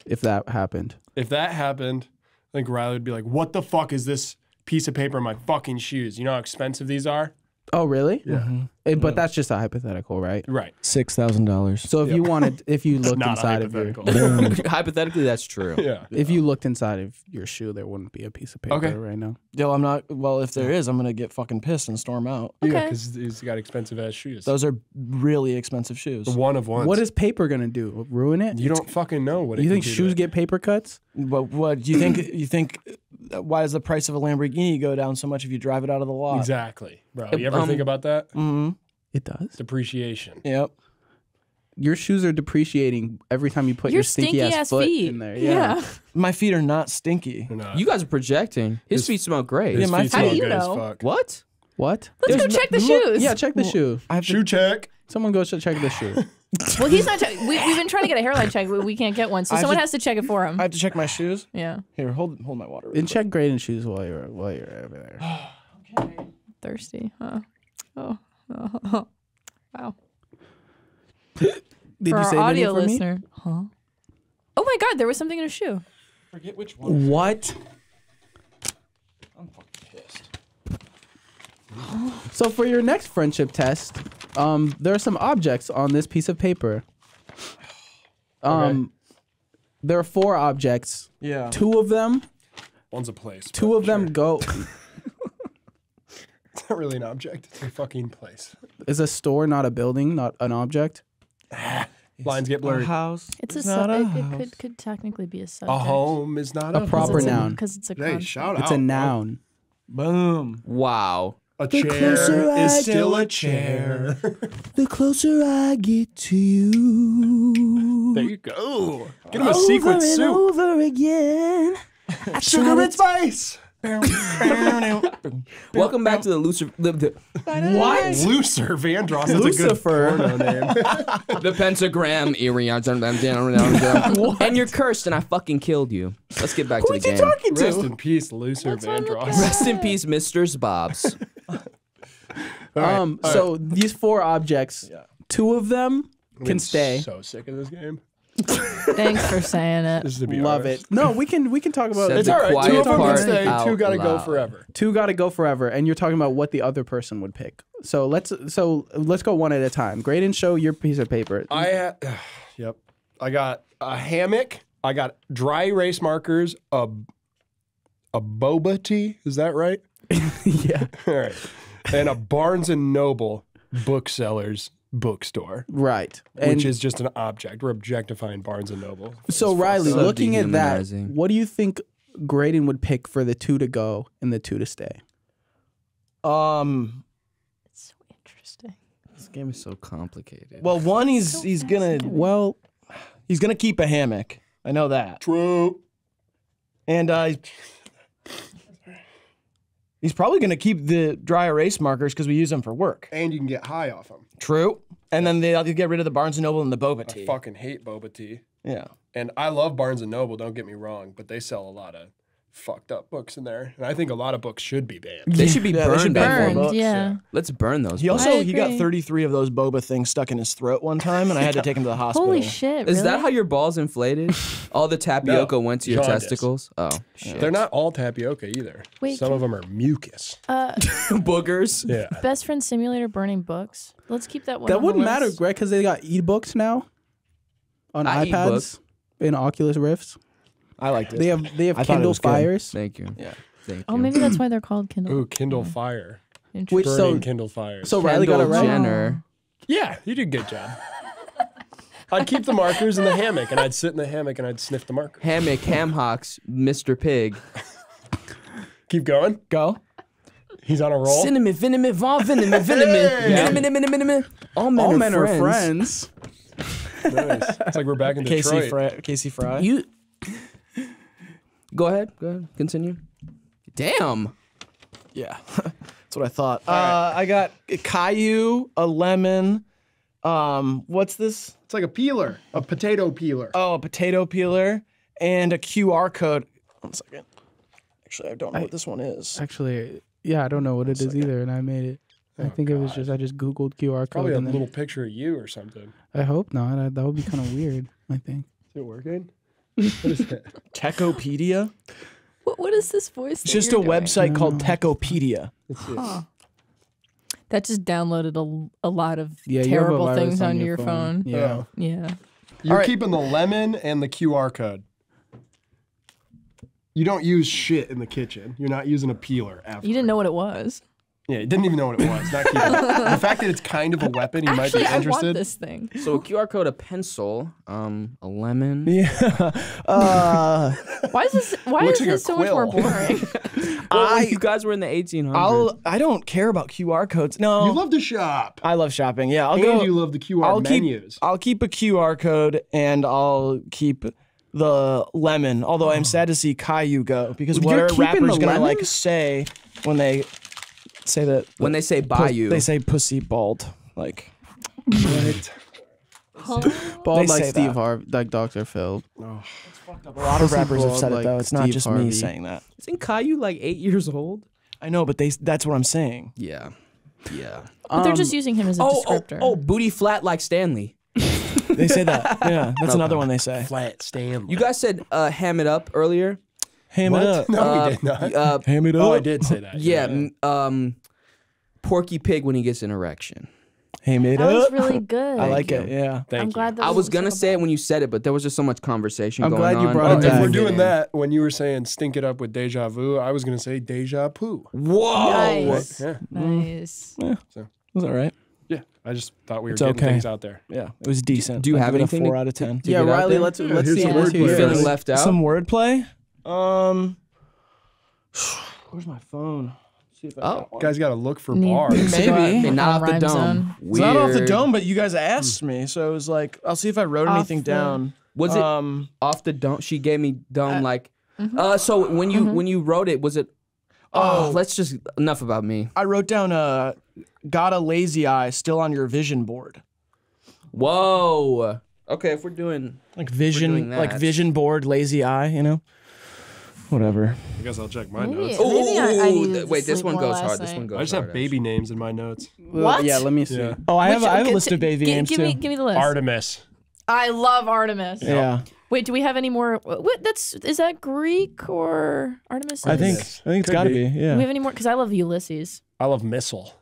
if that happened. If that happened, I think Riley would be like, "What the fuck is this piece of paper in my fucking shoes? You know how expensive these are." Oh really? Yeah. Eh, but that's just a hypothetical, right? Right. Six thousand dollars. So if you wanted if you (laughs) looked inside of your hypothetical. (laughs) (laughs) Hypothetically, that's true. yeah. if you looked inside of your shoe there wouldn't be a piece of paper Okay. right now. Yo, I'm not. Well, if there is, I'm gonna get fucking pissed and storm out. Yeah, Okay. because he's got expensive ass shoes. Those are really expensive shoes. one of ones. What is paper gonna do? Ruin it? You don't fucking know what. it You can think do to shoes it. get paper cuts? What? What do you think? You think? Why does the price of a Lamborghini go down so much if you drive it out of the lot? exactly, bro? You ever Um, think about that? Mm-hmm. It does. Depreciation. Yep. Your shoes are depreciating every time you put your, your stinky, ass, foot feet. in there. Yeah. Yeah. My feet are not stinky. Not. You guys are projecting. His, His- feet smell great. His Yeah, my feet feet- smell How do you good as know? fuck. what? What? Let's go There's check the shoes. Yeah, check the shoe. I have to- Shoe check. Someone go check the shoe. (laughs) Well, he's not. Check- we, we've been trying to get a hairline check. We, we can't get one, so I someone should- has to check it for him. I have to check my shoes. yeah. Here, hold hold my water. real and quick. check Graydon's shoes while you're while you're over there. (sighs) Okay. Thirsty. Huh? Oh. oh. oh. Wow. (laughs) Did for you our save audio any for me? listener. Huh? Oh my God! There was something in a shoe. Forget which one. What? I'm fucking pissed. So for your next friendship test, um, there are some objects on this piece of paper. Um, there are four objects. Yeah. Two of them, One's a place. two but of them sure. go (laughs) (laughs) It's not really an object. It's a fucking place. is a store, not a building, not an object. (laughs) Lines get A blurred. house. It's a is su- not a it, it could could technically be a A home is not A a, proper noun. because it's a Hey, shout It's out. It's a noun. Boom. Wow. A chair is still a chair. The closer I get to you, there you go. Get him a sequin suit. over again. (laughs) Sugar and spice. (laughs) Welcome back to the Lucifer, the, the, What? Lucifer Vandross. That's Lucifer. a good porno name. (laughs) the pentagram. and you're cursed, and I fucking killed you. Let's get back to the game. Who are you talking to? Rest in peace, Lucifer What's wrong Vandross. Rest in peace, Mr. Bobs. (laughs) All right, Um. all So these four objects, two of them can I'm stay. So sick of this game. Thanks for saying it. This is to be Love honest. it. No, we can we can talk about Said It's the all right. Two quiet of them can part stay. out Two got to go loud. forever. two got to go forever, and you're talking about what the other person would pick. So let's so let's go one at a time. Graydon, show your piece of paper. I ha- (sighs) yep. I got a hammock. I got dry erase markers. A a boba tea. Is that right? (laughs) yeah, (laughs) All right. And a Barnes and Noble booksellers bookstore, right. And which is just an object. We're objectifying Barnes and Noble. so Riley, So looking at that, what do you think Graydon would pick for the two to go and the two to stay? Um. It's so interesting. This game is so complicated. Well, one he's So he's gonna. Well, he's gonna keep a hammock. I know that. True. And uh, he's probably gonna keep the dry erase markers because we use them for work. And you can get high off them. True. And then they will get rid of the Barnes and Noble and the boba tea. I fucking hate boba tea. Yeah. And I love Barnes and Noble, don't get me wrong, but they sell a lot of fucked up books in there. And I think a lot of books should be banned. they should be Yeah, they burned. should be burned. now. Yeah. Let's burn those. He books. also he got 33 of those boba things stuck in his throat one time, and I had to (laughs) take him to the hospital. Holy shit! Is really? that how your balls inflated? (laughs) All the tapioca went to your jaundice. testicles. Oh shit. They're not all tapioca either. Wait, Some of them are mucus. (laughs) uh, boogers. Yeah. best friend simulator burning books? Let's keep that one. that on wouldn't matter, list. Greg, because they got e-books now on I eat iPads books. and Oculus Rifts. I liked it. They have they have I thought it Kindle was good. Fires. Thank you. Yeah. Thank Oh, you. maybe that's why they're called Kindle. Ooh, Kindle Fire. Interesting. Which Burning so Kindle Fire. so Riley got it Kendall right. Jenner. yeah, you did a good job. (laughs) I'd keep the markers in the hammock and I'd sit in the hammock and I'd sniff the marker. Hammock, ham hocks, Mr. Pig. Keep going. Go. He's on a roll. Cinnamon, venom, von venom, venom, venom, venom, venom, venom. All men, All are, men friends. are friends. Nice. It's like we're back in Casey Detroit. Fry. Casey Fry. You. Go ahead. Go ahead. Continue. Damn. Yeah, (laughs) that's what I thought. Uh, I got a Caillou, a lemon. Um, what's this? It's like a peeler, a potato peeler. Oh, a potato peeler and a QR code. One second. Actually, I don't know what this one is. Actually, yeah, I don't know what it is either, and I made it. I think it was just I just googled QR code. Probably a and then- little picture of you or something. I hope not. I, that would be kind of weird. I think. Is it working? What is that? (laughs) Techopedia. What, what is this voice? It's just a website called um, Techopedia. Let's that just downloaded a, a lot of Yeah, you have a terrible virus things on onto your your phone. phone. Yeah. Oh. Yeah. You're Alright. keeping the lemon and the QR code. You don't use shit in the kitchen. You're not using a peeler after. You didn't know what it was. Yeah, he didn't even know what it was. Not. The fact that it's kind of a weapon, you Actually, might be I want interested. this thing. So a QR code, a pencil, um, a lemon. Yeah. (laughs) Uh, Why is this? Why is like this so much more (laughs) boring? (laughs) Well, I- you guys were in the 1800s. I'll. I don't care about QR codes. No. You love to shop. I love shopping. Yeah, I'll And go. you love the QR I'll keep. menus. I'll keep a QR code and I'll keep the lemon. Although I'm sad to see Caillou go because what You're are rappers gonna like say when they say that? when they say bayou. they say pussy bald. Like Right. Bald They like Steve that. Harvey, like Dr. Phil. Oh. a lot of rappers have bald said it though. It's not Steve just me Harvey. saying that. Isn't Caillou like eight years old? I know, but they. That's what I'm saying. Yeah. Yeah. But they're Um, just using him as a Oh, oh, descriptor. oh, booty flat like Stanley. They say that. Yeah, that's another one they say. Flat Stanley. You guys said uh, ham it up earlier. Ham what? it up. (laughs) No, Uh, we did not. Uh, Ham it up. oh, I did say that. (laughs) yeah. m- Um, Porky Pig when he gets an erection. Hey, made That was really (laughs) good. I like it. Yeah. Thank I'm you. glad that I was gonna like say it when you said it, but there was just so much conversation I'm going glad you on. brought Oh, it if back. we're doing that, when you were saying stink it up with deja vu, I was gonna say deja poo. Whoa! Nice. Yeah, Nice. It was all right. yeah. I just thought we were It's getting okay. things out there. Yeah, it was decent. do you I'd have give anything A to- four out of ten. to yeah, get out Riley, there? let's Yeah, let's here's see. Let's hear Yeah. Feeling left out. Some wordplay. Um, where's my phone? See if I Oh. got. Guys got to look for Need- bars. needs Maybe. out Hey, not off the dome. zone. It's not off the dome, but you guys asked me, so it was like, I'll see if I wrote Off anything the- down. Was it Um, off the dome? She gave me dome Uh, like. mhm. Uh, so when you Mhm. when you wrote it, was it? Oh, Oh. let's just enough about me. I wrote down uh, got a lazy eye still on your vision board. Whoa. Okay, if we're doing Like doing vision, like vision board, lazy eye. You know. Whatever. I guess I'll check my Maybe- notes. Oh, I- I th- wait, this one goes last hard. This one goes I just hard. have baby names in my notes. What? Yeah, let me see. Yeah. Oh, I have Which- I have a list t- of baby gi- names give too. Me, give me the list. Artemis. I love Artemis. yeah, Wait, do we have any more? What? That's is that Greek or Artemis? I think I think it's Could got to be. be. Do Yeah. we have any more? Because I love Ulysses. I love Missile.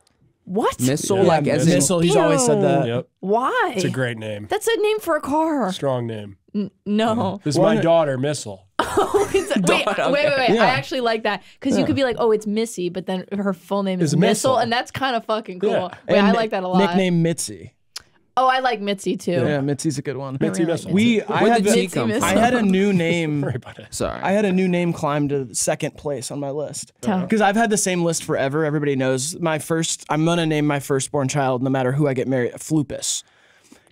What? Missile, Yeah, like as Missile. He's always said that. Yep. Why? It's a great name. That's a name for a car. Strong name. N- no. This is Why my daughter, Missile. Oh, (laughs) it's a- wait, wait, wait, wait. Yeah. I actually like that because you could be like, oh, it's Missy, but then her full name is Is Missile, Missile. and that's kind of fucking cool. Yeah. Wait, I like that a lot. Nickname Mitzi. Oh, I like Mitzi too. Yeah, Mitzi's a good one. Mitzi really Missile. We I Where'd had the T come. I had a new (laughs) name. Sorry about it. Sorry. I had a new name climb to second place on my list. Because I've had the same list forever. Everybody knows my first. I'm gonna name my firstborn child, no matter who I get married, Flupus.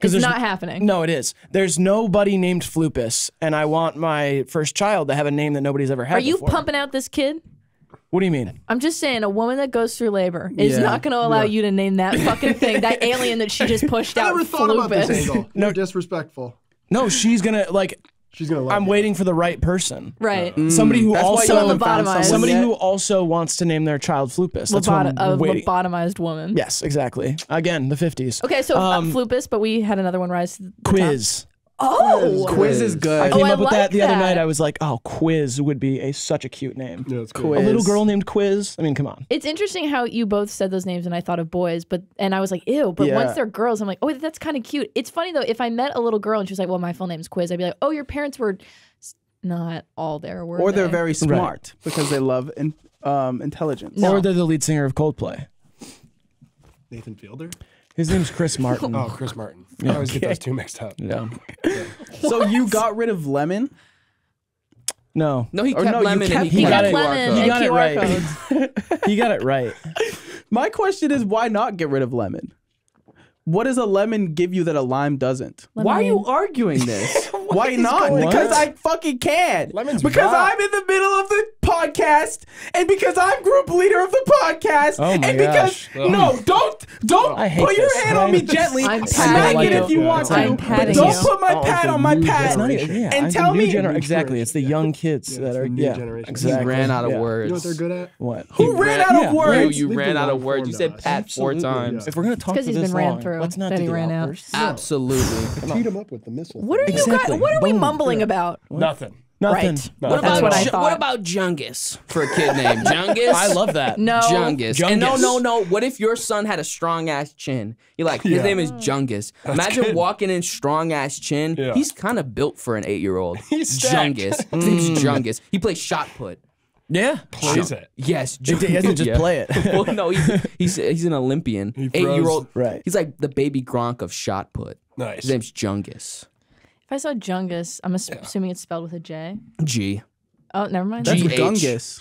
It's not happening. No, it is. There's nobody named Flupus, and I want my first child to have a name that nobody's ever had. Are you before. pumping out this kid? What do you mean? I'm just saying, a woman that goes through labor is Yeah. not going to allow you to name that (laughs) fucking thing, that alien that she just pushed out. I never thought Flupus. (laughs) No, disrespectful. No, she's gonna like. She's gonna. Love I'm you. waiting for the right person. Right. Somebody who That's also Lobotomized. somebody who also wants to name their child Flupus. That's what Lobot- I'm a waiting. lobotomized woman. Yes, exactly. Again, the 50s. Okay, so Um, uh, Flupus, but we had another one rise to the top. Quiz. Oh, Quiz is good. I good. came I up with like that the other that. night. I was like, oh, Quiz would be a such a cute name. Yeah, it's Quiz. A little girl named Quiz. I mean, come on. It's interesting how you both said those names, and I thought of boys, but and I was like, ew. But Yeah. once they're girls, I'm like, oh, that's kind of cute. It's funny though. If I met a little girl and she was like, well, my full name's Quiz, I'd be like, oh, your parents were s- not all there, were or they're they? very smart because they love in, um, intelligence. No. Or they're the lead singer of Coldplay. Nathan Fielder. His name's Chris (laughs) Martin. Oh, Chris Martin. I always get those two mixed up. Yeah. So you got rid of lemon? No. no, he Or kept no, you lemon kept- he, he kept got QR it. lemon. He got it right. codes. (laughs) he got it right. My question is, why not get rid of lemon? What does a lemon give you that a lime doesn't? Why are you arguing this? (laughs) Why not? Because? I fucking can. Lemon's because rock. I'm in the middle of the podcast, and because I'm group leader of the podcast, Oh and because gosh. no, oh. don't don't I hate put your this. hand on me (laughs) gently. I'm Smack patting it you. if you want to, but don't you. put my Oh, pad on my new pad. It's not generation. even, yeah, And it's tell me- gener- exactly. It's the young kids Yeah, that are the new yeah, generation. exactly. He ran out of yeah. words. You know what they're good at? What? Who ran out of Yeah. You, words? you Leave ran out of words. You said us. pat four times. If we're gonna talk because for he's this been ran long, through, let's not that do he ran out. outbursts. Absolutely. Teed him up with the missile. What are you guys? What are we mumbling about? Nothing. Nothing. Right. No, What That's about what I thought. what about Jungus for a kid named (laughs) Jungus? I love that. No. Jungus. And no, no, no. What if your son had a strong ass chin? You're like, his Yeah. name is Jungus. Imagine good. walking in strong ass chin. Yeah. He's kind of built for an eight year old. (laughs) He's. Jungus. His name's mm. Jungus. He plays shot put. Yeah. Plays it. Yes, He doesn't just Yeah. play it. (laughs) well, no, he's, he's he's an Olympian. He Eight year old. Right. He's like the baby Gronk of shot put. Nice. His name's Jungus. If I saw Jungus, I'm ass- assuming it's spelled with a J. G. Oh, never mind. That's G-H. Gungus.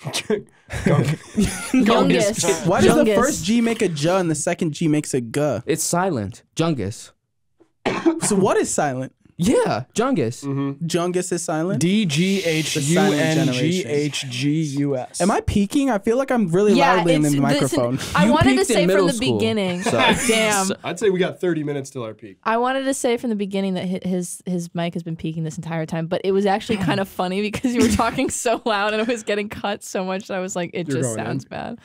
(laughs) Youngest. (laughs) Why does the Jungus. first G make a J and the second G makes a G? It's silent. Jungus. So what is silent? Yeah, Jungus. Mm-hmm. Jungus is silent. D G H The U silent N G generation. H G U S. Am I peaking? I feel like I'm really loudly in the listen, microphone. I You wanted to say from the school. beginning. So- (laughs) Damn. (laughs) I'd say we got 30 minutes till our peak. I wanted to say from the beginning that his his mic has been peaking this entire time, but it was actually kind of (laughs) funny because you were talking so loud and it was getting cut so much that I was like, it You're just going in? sounds bad.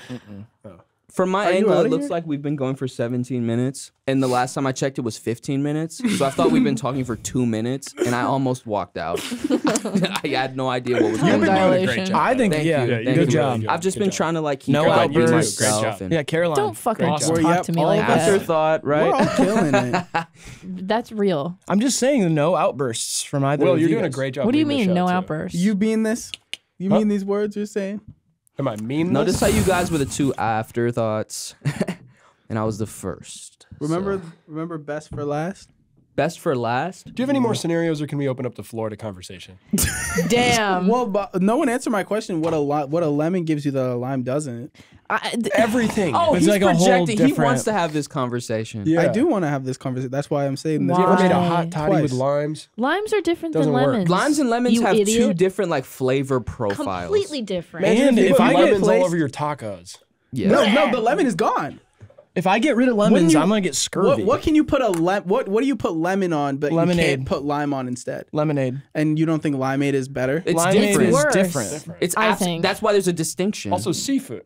Oh. From my Are angle, it looks here? like we've been going for 17 minutes, and the last time I checked, it was 15 minutes. So I thought we've been talking for two minutes, and I almost walked out. (laughs) (laughs) I had no idea what was Time going on. dilation. job. I think Thank yeah, you. Yeah, Thank you good you. job. really good. I've just Good been job. trying to like keep No up with outbursts. myself. Great job. and- Yeah, Caroline. Don't fucking Great talk job. Well, yep, to me all like of us that. Afterthought, We're all right? killing it. (laughs) That's real. I'm just saying no outbursts from either. Will, of you're you doing a great job. What do you mean, no outbursts? You mean this? You mean these words you're saying? Am I mean Notice this? how you guys were the two afterthoughts, (laughs) and I was the first. Remember, So, remember best for last. Best for last? Do you have any more scenarios, or can we open up the floor to conversation? (laughs) Damn. Well, but no one answered my question. What a li- what a lemon gives you that a lime doesn't. I, th- Everything. Oh, It's he's like a whole projecting. He different- wants to have this conversation. Yeah. I do want to have this conversation. That's why I'm saying this. You ever made a hot toddy with limes? limes are different Doesn't than work. lemons. Limes and lemons You have two idiot. different like flavor profiles. Completely different. Man, And you if put I get lemons all placed- over your tacos. Yeah. No, no, the lemon is gone. If I get rid of lemons, you- I'm gonna get scurvy. what can you put a lem? What what do you put lemon on, but you Lemonade. can't put lime on instead? Lemonade. And you don't think limeade is better? It's Limeade different. is worse. different. It's I abs- think. that's why there's a distinction. Also, seafood.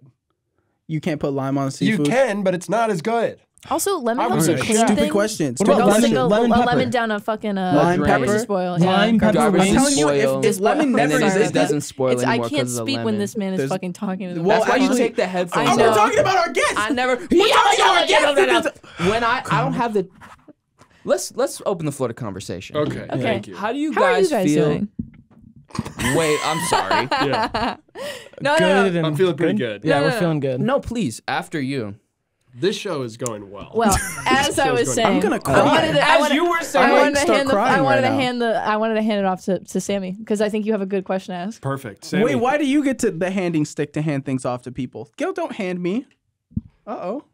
You can't put lime on seafood. You can, but it's not as good. Also, lemon I helps you would- clean Stupid things. questions. What about goes lemon- like a, lemon a pepper? lemon down a fucking uh, Lime garbage pepper? spoil. Lime yeah, pepper Garbage? I'm telling you, if spoil, this lemon and never then it, existed, doesn't spoil It's, I anymore can't 'cause of the speak when lemon. this man is There's- fucking talking to the Well, That's why you actually- take the headphones I I'm know. off. talking about our guests. I never. We're talking about our guests. when I I don't have the. Let's let's open the floor to conversation. Okay. Okay. Thank you. How do you How are you guys, guys feel? doing? Wait, I'm sorry. (laughs) Yeah. No, Good. no, no. I'm feeling pretty good. Yeah, No, we're no, feeling good. no, please. After you. This show is going well. Well, (laughs) as I Show's was going- saying, I'm gonna I cry. wanted to, I As wanted, you were saying, I wanted to start hand the, I wanted right to now. hand the, I wanted to hand it off to, to Sammie because I think you have a good question to ask. Perfect. Sammie. Wait, why do you get to the handing stick to hand things off to people? Gil, don't hand me. Uh oh.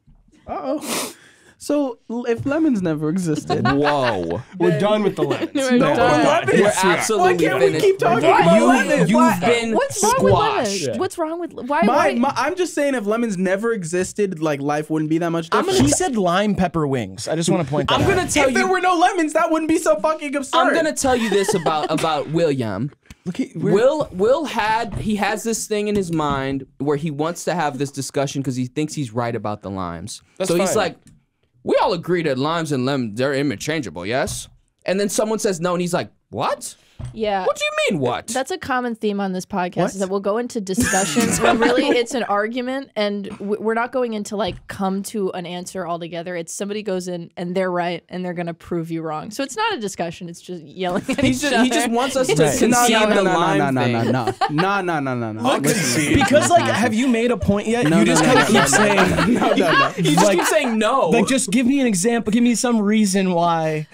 Uh oh. So if lemons never existed, (laughs) Whoa. We're done with the lemons. (laughs) We're No, done. lemons. We're Why can't we finished. keep talking You- about lemons? You've Why- been What's wrong squashed. with lemons? Yeah. What's wrong with why? my, why? my, I'm just saying, if lemons never existed, like life wouldn't be that much different. gonna He said lime pepper wings. I just want to point that I'm gonna tell if there were no lemons, that wouldn't be so fucking absurd. I'm gonna tell you this about (laughs) about William. Look at, Will Will had he has this thing in his mind where he wants to have this discussion because he thinks he's right about the limes. That's so he's like, we all agree that limes and lemons they're interchangeable, yes? And then someone says no, and he's like, what? Yeah. What do you mean what? That's a common theme on this podcast What? is that we'll go into discussions when (laughs) really it's an argument and we're not going into like come to an answer altogether. It's somebody goes in and they're right and they're gonna prove you wrong. So it's not a discussion. It's just yelling at He's each just, he just wants us to (laughs) No, concede no, no, the no, no, lime no, no, thing. no, no, no, no, no, no, no. (laughs) Because like, have you made a point yet? No, you no, just no, kind of no, keep no, saying, no, no, no. You just Like- keep saying no. like, just give me an example. Give me some reason why.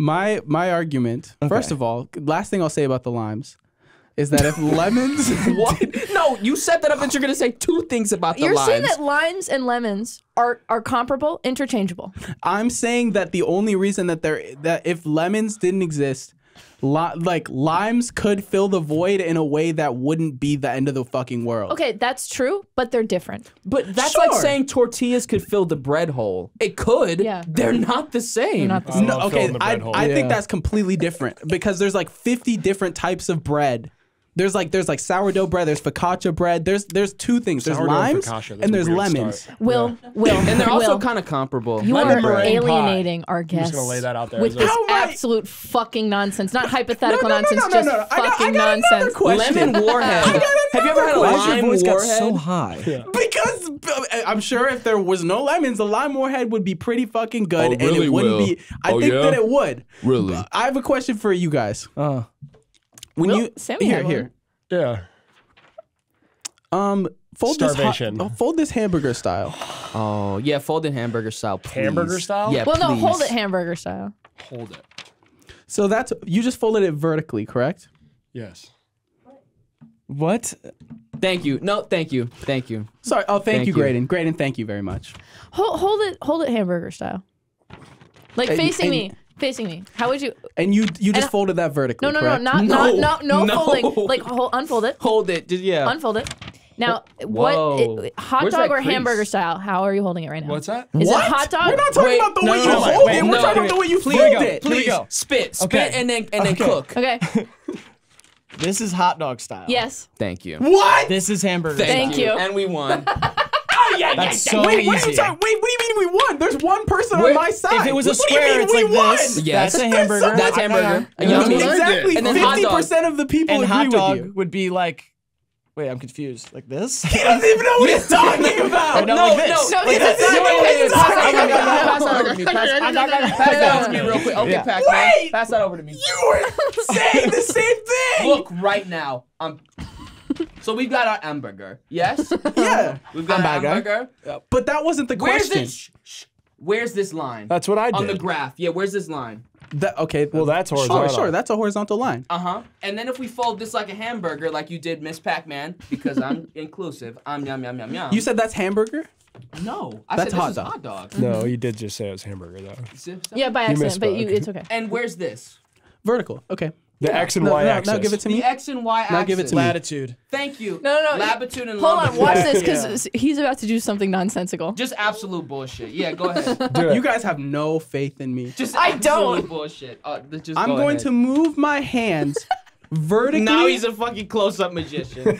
My my argument, first of all, last thing I'll say about the limes is that if (laughs) lemons (laughs) what? No, you set that up that you're gonna say two things about the limes. You're limes. saying that limes and lemons are are comparable, interchangeable. I'm saying that the only reason that there that if lemons didn't exist, li- like limes could fill the void in a way that wouldn't be the end of the fucking world. Okay, that's true, but they're different. But that's like saying tortillas could fill the bread hole. It could. Yeah. They're not the same. They're not the I same. No, love okay, the I, bread hole. I think that's completely different because there's like 50 different types of bread. There's like there's like sourdough bread, there's focaccia bread. There's there's two things. There's Sourdough and limes focaccia, that's and there's lemons. start. Will, Will, and they're also kind of comparable. you Lemon are meringue pie. alienating our guests. gonna lay that out there with as this How absolute fucking nonsense. Not hypothetical No, no, no, nonsense, no, no, just no, no. I got- I fucking got nonsense. question. Lemon warhead. I got Have you ever had a another Why's your lime voice got warhead? so high? Because uh, I'm sure if there was no lemons, the lime warhead would be pretty fucking good, Oh, and it wouldn't Will? be. I Oh, think yeah? that it would. Really? I have a question for you guys. Uh, When Will- you Sammie here had one. here, Yeah. um, fold Starvation. this hot, fold this hamburger style. Oh yeah, folded hamburger style. Please. Hamburger style? Yeah. Well, no, hold it hamburger style. Hold it. So that's you just folded it vertically, correct? Yes. what? Thank you. No, thank you. Thank you. Sorry. Oh, thank, Thank you, you. Graydon. Graydon, thank you very much. Hold, hold it, hold it hamburger style. Like And- facing and- me, facing me. How would you? And you you just And- folded that vertically. No, no, no, correct? not, No, not, no, no, no. folding. (laughs) Like hold, unfold it, Hold it. Just, yeah. unfold it. Now, Whoa. what? it- hot Where's dog or crease? hamburger style? How are you holding it right now? What's that? Is What? it hot dog? We're not talking Wait, about the no, way you no, hold wait, it. We're talking about the way you Please, fold go. it. Please. Please go. spit, spit, Okay. and then and then cook. Okay. This is hot dog style. Yes. Thank you. What? This is hamburger Thank style. you. And we won. (laughs) Oh, are That's so Wait, what are you easy. talking? Wait, what do you mean we won? There's one person on my side. If it was a What do you square, mean it's we like won? this. Yes. That's a hamburger. That's hamburger. And Yummy. what I did. Exactly. And then hot Fifty dog. percent of the people And agree hot with dog you. would be like. Wait, I'm confused. Like this? (laughs) He doesn't even know what he's (laughs) talking about. no, No, like this. no, No, Like he this. doesn't know what he's Pass talking that about. over to me. Pass that over to me. Pass pass that over to me real quick. Okay, Yeah. Pac-Man. Wait! Pass that over to me. You were saying the same thing. Look right now. I'm. (laughs) So we've got our hamburger. Yes. (laughs) Yeah, We've got our I'm bad guy. hamburger. but that wasn't the Where's question. this? Shh, shh. Where's this line? That's what I did. on the graph. Yeah, where's this line? That- okay. Well, that's horizontal. sure. sure. That's a horizontal line. Uh huh. And then if we fold this like a hamburger, like you did, Miss Pac-Man, because I'm (laughs) inclusive. I'm yum yum yum yum. You said that's hamburger. no. I That's said hot this dog. hot dog. No, you did just say it was hamburger though. Yeah, by accident, but you, it's okay. And where's this? Vertical. Okay. The X and No, Y no, axis. now give it to me. The. X and Y axis. Now give it to me. Latitude. Thank you. No, no, no. Latitude and Hold on, watch this because he's about to do something nonsensical. Just absolute bullshit. Yeah, go ahead. (laughs) Do it. You guys have no faith in me. Just I absolute don't. bullshit. Uh, just I'm go going ahead. to move my hands (laughs) vertically. Now he's a fucking close-up magician.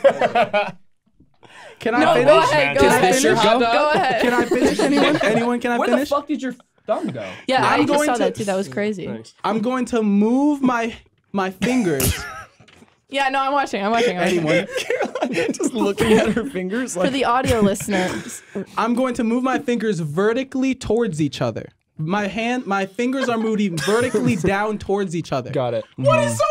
Can I No, finish? go ahead, go Can I ahead. Is this your finish? hot? Go ahead. Can I finish? Anyone? Anyone? Can I Where finish? the fuck did your thumb go? Yeah, I I'm just going saw to- that too. That was crazy. Thanks. I'm going to move my my fingers. (laughs) Yeah, no, I'm watching. I'm watching. I'm watching. Anyone? (laughs) Caroline just looking at her fingers For the audio listeners, (laughs) I'm going to move my fingers vertically towards each other. My hand, my fingers are moving vertically down towards each other. Got it. What is mm. so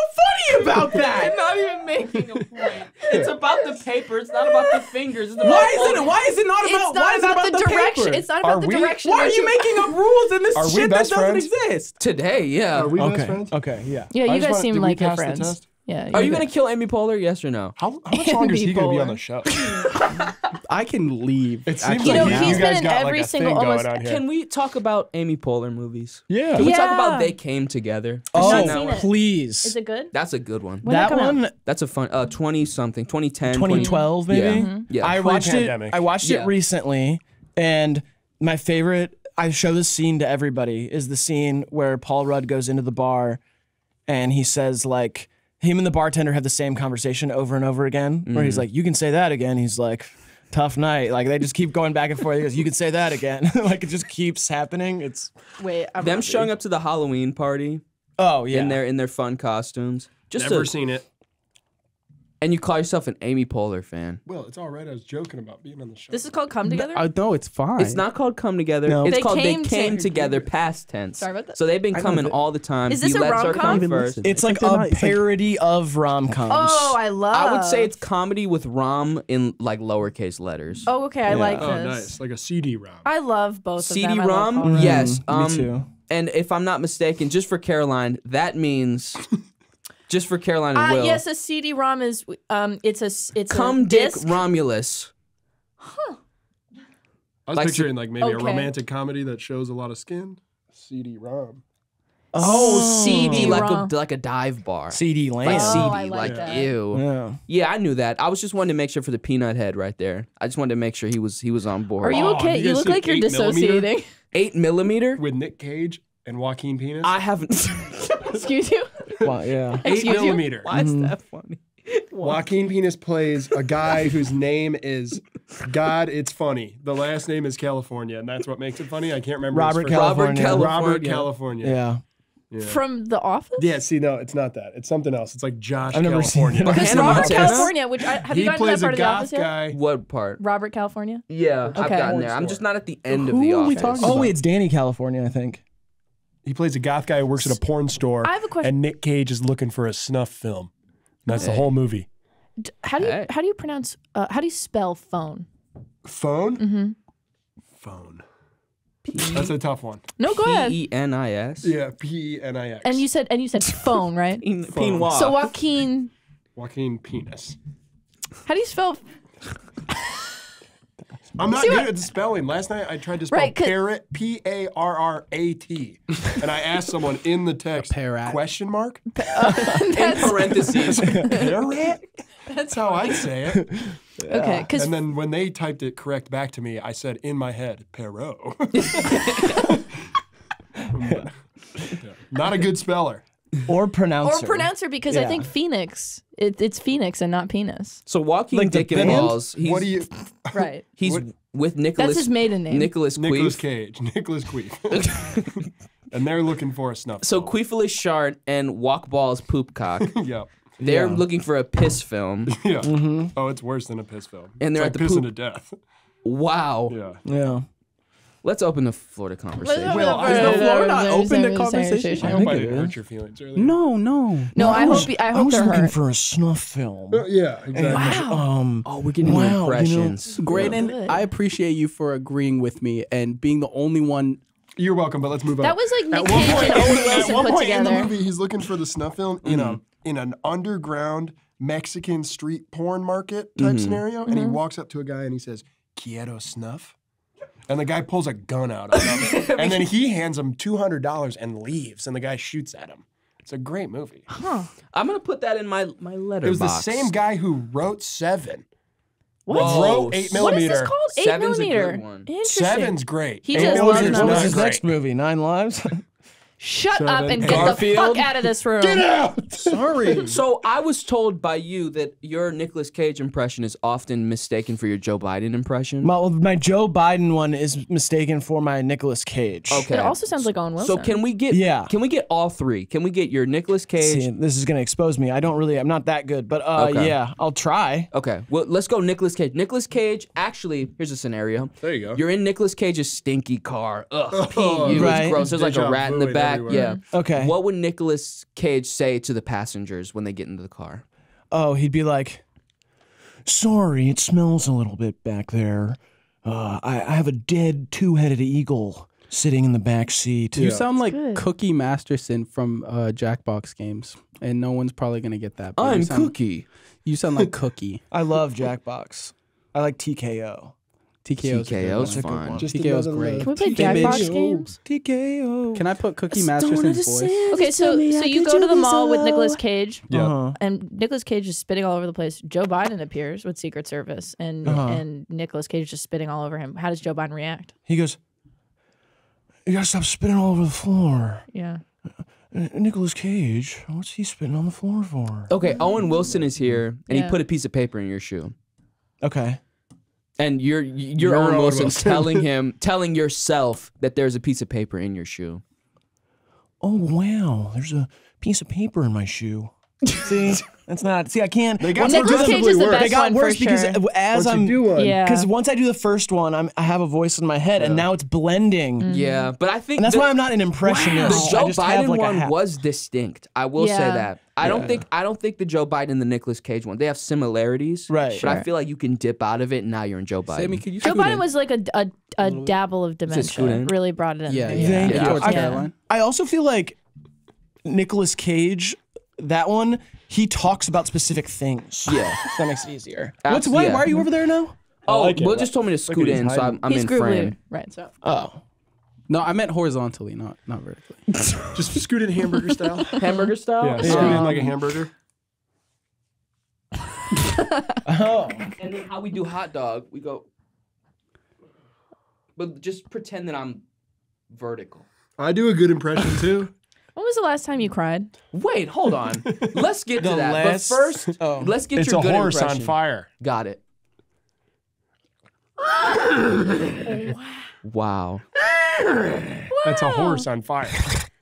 funny about that? I'm not even making a point. It's about the paper. It's not about the fingers. It's about Why isn't it? Why is it not about? it's why not is it about, about the, direction. paper? It's not Are about the we- direction. Why are you making up (laughs) rules in this Are we shit that doesn't friends? exist? Today, yeah. Are we Okay. best friends? Okay. Yeah. Yeah, you guys want- seem like good pass the friends. Test? Yeah. Are you guys- gonna kill Amy Poehler? Yes or no? How, how much longer is he gonna be on the show? (laughs) I can leave. It seems actually You know, like now. you, he's you guys been in every like single- almost- going. Can we talk about Amy Poehler movies? yeah. Can we talk about They Came Together? Oh, not seen it. please. Is it good? That's a good one. When did that come out? one, That's a fun. Uh, twenty something, 2010, 2012 maybe. Yeah. Mm-hmm. Yeah. I watched it. I watched Yeah. it recently, and my favorite. I show this scene to everybody. Is the scene where Paul Rudd goes into the bar, and he says like him and the bartender have the same conversation over and over again. Where Mm. he's like, "You can say that again." He's like. Tough night. Like they just keep going back and forth. He goes, "You can say that again." (laughs) like it just keeps happening. It's Wait, I'm Them showing up to the Halloween party oh yeah. in their in their fun costumes. Just Never a- seen it. And you call yourself an Amy Poehler fan. Well, it's all right. I was joking about being on the show. This is called Come Together. I know it's fine. It's not called come together. No. It's They called came they came to- together (laughs) past tense. Sorry about that. So they've been I know coming that- all the time. Is this He a lets her rom-com? come Even first. listen. it's like they're a not- it's like- parody of rom coms. oh, I love. I would say it's comedy with rom in like lowercase letters. Oh, okay. I like this. oh, nice. Like a CD ROM. I love both of them. I love CD-ROM? Colorado. Yes. me um, too. And if I'm not mistaken, just for Caroline, that means (laughs) just for Caroline and Uh, Will. yes, a CD-ROM is um, it's a it's Come a Dick disc. Romulus. I was Like- picturing like maybe a romantic comedy that shows a lot of skin. CD ROM. Oh, CD like a like a dive bar. CD like land. Oh, CD, I like like that. ew. Yeah. Yeah, I knew that. I was just wanting to make sure for the peanut head right there. I just wanted to make sure he was he was on board. Are you Oh, okay? you You, look like you're 8 millimeter? dissociating. eight millimeter? With Nick Cage and Joaquin Penis. I haven't. (laughs) Excuse you. Well, yeah. Eight Excuse you. millimeter. Why is that mm-hmm. funny? (laughs) Joaquin Penis plays a guy whose name is God. It's funny. The last name is California, and that's what makes it funny. I can't remember. his Robert first- California. California. Robert California. Yeah. Yeah. From The Office. Yeah, see, no, it's not that. It's something else. It's like Josh I've never seen California. it. Because Hannah Robert Montana? California, which I, have he you gotten to that plays a part of The goth Office yet? guy. What part? Robert California. Yeah, I've Okay. gotten there. I'm just not at the end of Who the are we office. talking Oh, about? wait, it's Danny California, I think. He plays a goth guy who works at a porn store. I have a question. And Nick Cage is looking for a snuff film. That's the whole movie. D- How do you Hey. how do you pronounce uh, how do you spell phone? Phone? Mm-hmm. Phone. P That's a tough one. No, go ahead. P E N I S. Yeah, P E N I X. And you said and you said phone, right? (laughs) Pinoir. So Joaquin, Joaquin Penis. how do you spell? I'm not See good what- at the spelling. Last night I tried to spell Right, 'cause- parrot, P A R R A T, and I asked someone in the text parrot. question mark (laughs) (laughs) in parentheses. parrot. That's how I'd say it. (laughs) Okay, because And then when they typed it correct back to me, I said in my head, Perot. Not a good speller. (laughs) or pronouncer. Or pronouncer because I think Phoenix. It, it's Phoenix and not penis. So walking Like the Dick and? Balls. He's, what do you? (laughs) Right. He's what- with Nicholas. That's his maiden name. Nicholas Nicholas Queef. Cage, (laughs) Nicholas Queef, and they're looking for a snuff. So film. Queefless Shart and Walk Balls Poop Cock. yeah, They're Yeah. looking for a piss film. yeah. Mm-hmm. Oh, it's worse than a piss film. And they're it's at like the pissing poop- to death. Wow. Yeah. Yeah. Let's open the floor to conversation. Well, is the floor not open to conversation? I I hope think I it didn't hurt your feelings earlier. No, no. No, I hope. I hope they're hurt. for a snuff film. Uh, yeah, exactly. Um, oh, we're getting Wow, new you know- impressions. Graydon, Good. I appreciate you for agreeing with me and being the only one. You're welcome, but let's move on. That was like Nick At one Cage point, and Owen at Wilson one put point in the together. movie, he's looking for the snuff film in a mm-hmm. in an underground Mexican street porn market type mm-hmm. scenario, and he mm-hmm. walks up to a guy and he says, "Quiero snuff," and the guy pulls a gun out on him, (laughs) and then he hands him two hundred dollars and leaves, and the guy shoots at him. It's a great movie. I'm gonna put that in my my Letterboxd. It was the same guy who wrote Seven. What? Whoa. Wrote eight millimeter. What is millimeter. this called? Eight Seven's a good millimeter. one. Interesting. Seven's great. He Eight just what was loves his, millimeter's what was his next movie? Nine Lives. (laughs) Shut up and get Garfield? the fuck out of this room. Get out! Sorry. So I was told by you that your Nicolas Cage impression is often mistaken for your Joe Biden impression. My, my Joe Biden one is mistaken for my Nicolas Cage. Okay. It also sounds like Owen Wilson. So can we get Yeah. Can we get all three? Can we get your Nicolas Cage? See, this is gonna expose me. I don't really. I'm not that good, but uh, Okay. yeah, I'll try. Okay, well let's go Nicolas Cage. Nicolas Cage. Actually, here's a scenario. There you go. You're in Nicolas Cage's stinky car. Ugh, Oh, pee you. right. It's gross. There's like a rat in the vu back. everywhere. Yeah. Okay. What would Nicolas Cage say to the passengers when they get into the car? Oh, he'd be like, "Sorry, it smells a little bit back there. Uh, I, I have a dead two-headed eagle sitting in the back seat." You sound like good. Cookie Masterson from uh, Jackbox games, and no one's probably gonna get that. but you sound, Cookie. You sound like Cookie. (laughs) I love Jackbox. I like TKO. TKO's, a good TKO's one. good fine. Just TKO's great. Can we play TK Jackbox games? TKO. Can I put Cookie Masterson's voice? Okay, so so you go to the mall with Nicolas Cage, Yeah. Uh-huh. and Nicolas Cage is spitting all over the place. Joe Biden appears with Secret Service, and Uh-huh. and Nicolas Cage is just spitting all over him. How does Joe Biden react? He goes, "You gotta stop spitting all over the floor." Yeah. Uh, Nicholas Cage, what's he spitting on the floor for? Okay, Owen Wilson is here, and Yeah. he put a piece of paper in your shoe. Okay. And you're you're, You're Owen Owen Wilson Wilson. telling him, telling yourself that there's a piece of paper in your shoe. Oh wow, there's a piece of paper in my shoe. See, (laughs) that's not. See, I can't. They got Well, Nicolas Cage is the best They got one for worse because sure. as Once I'm you do one. Yeah. because once I do the first one, I'm, I have a voice in my head, and now it's blending, Mm. Yeah, but I think and that's the, why I'm not an the impressionist. I Joe just Biden have like one was distinct. I will say that. I don't think I don't think the Joe Biden and the Nicolas Cage one they have similarities. Right. But I feel like you can dip out of it, and now you're in Joe Biden. Sammie, could you Joe Biden in? was like a, a, a dabble of scoot dementia. Really brought it in. Yeah, there. yeah. Thank yeah. you. I- I also feel like Nicolas Cage, that one, he talks about specific things. Yeah. (laughs) that makes it easier. Abs- What's what? yeah. Why are you over there now? oh, like it. Will just told me to scoot he's in, so I'm. I'm He's in grooved frame. right? So Oh, No, I meant horizontally, not not vertically. (laughs) Just scoot in hamburger style. (laughs) Hamburger style. Yeah, scoot in uh-huh. like a hamburger. oh. And then how we do hot dog, we go. But just pretend that I'm vertical. I do a good impression too. When was the last time you cried? Wait, hold on. Let's get (laughs) to The that. last- But first, Oh. let's get it's your a good horse impression. on fire. Got it. (laughs) wow. That's a horse on fire.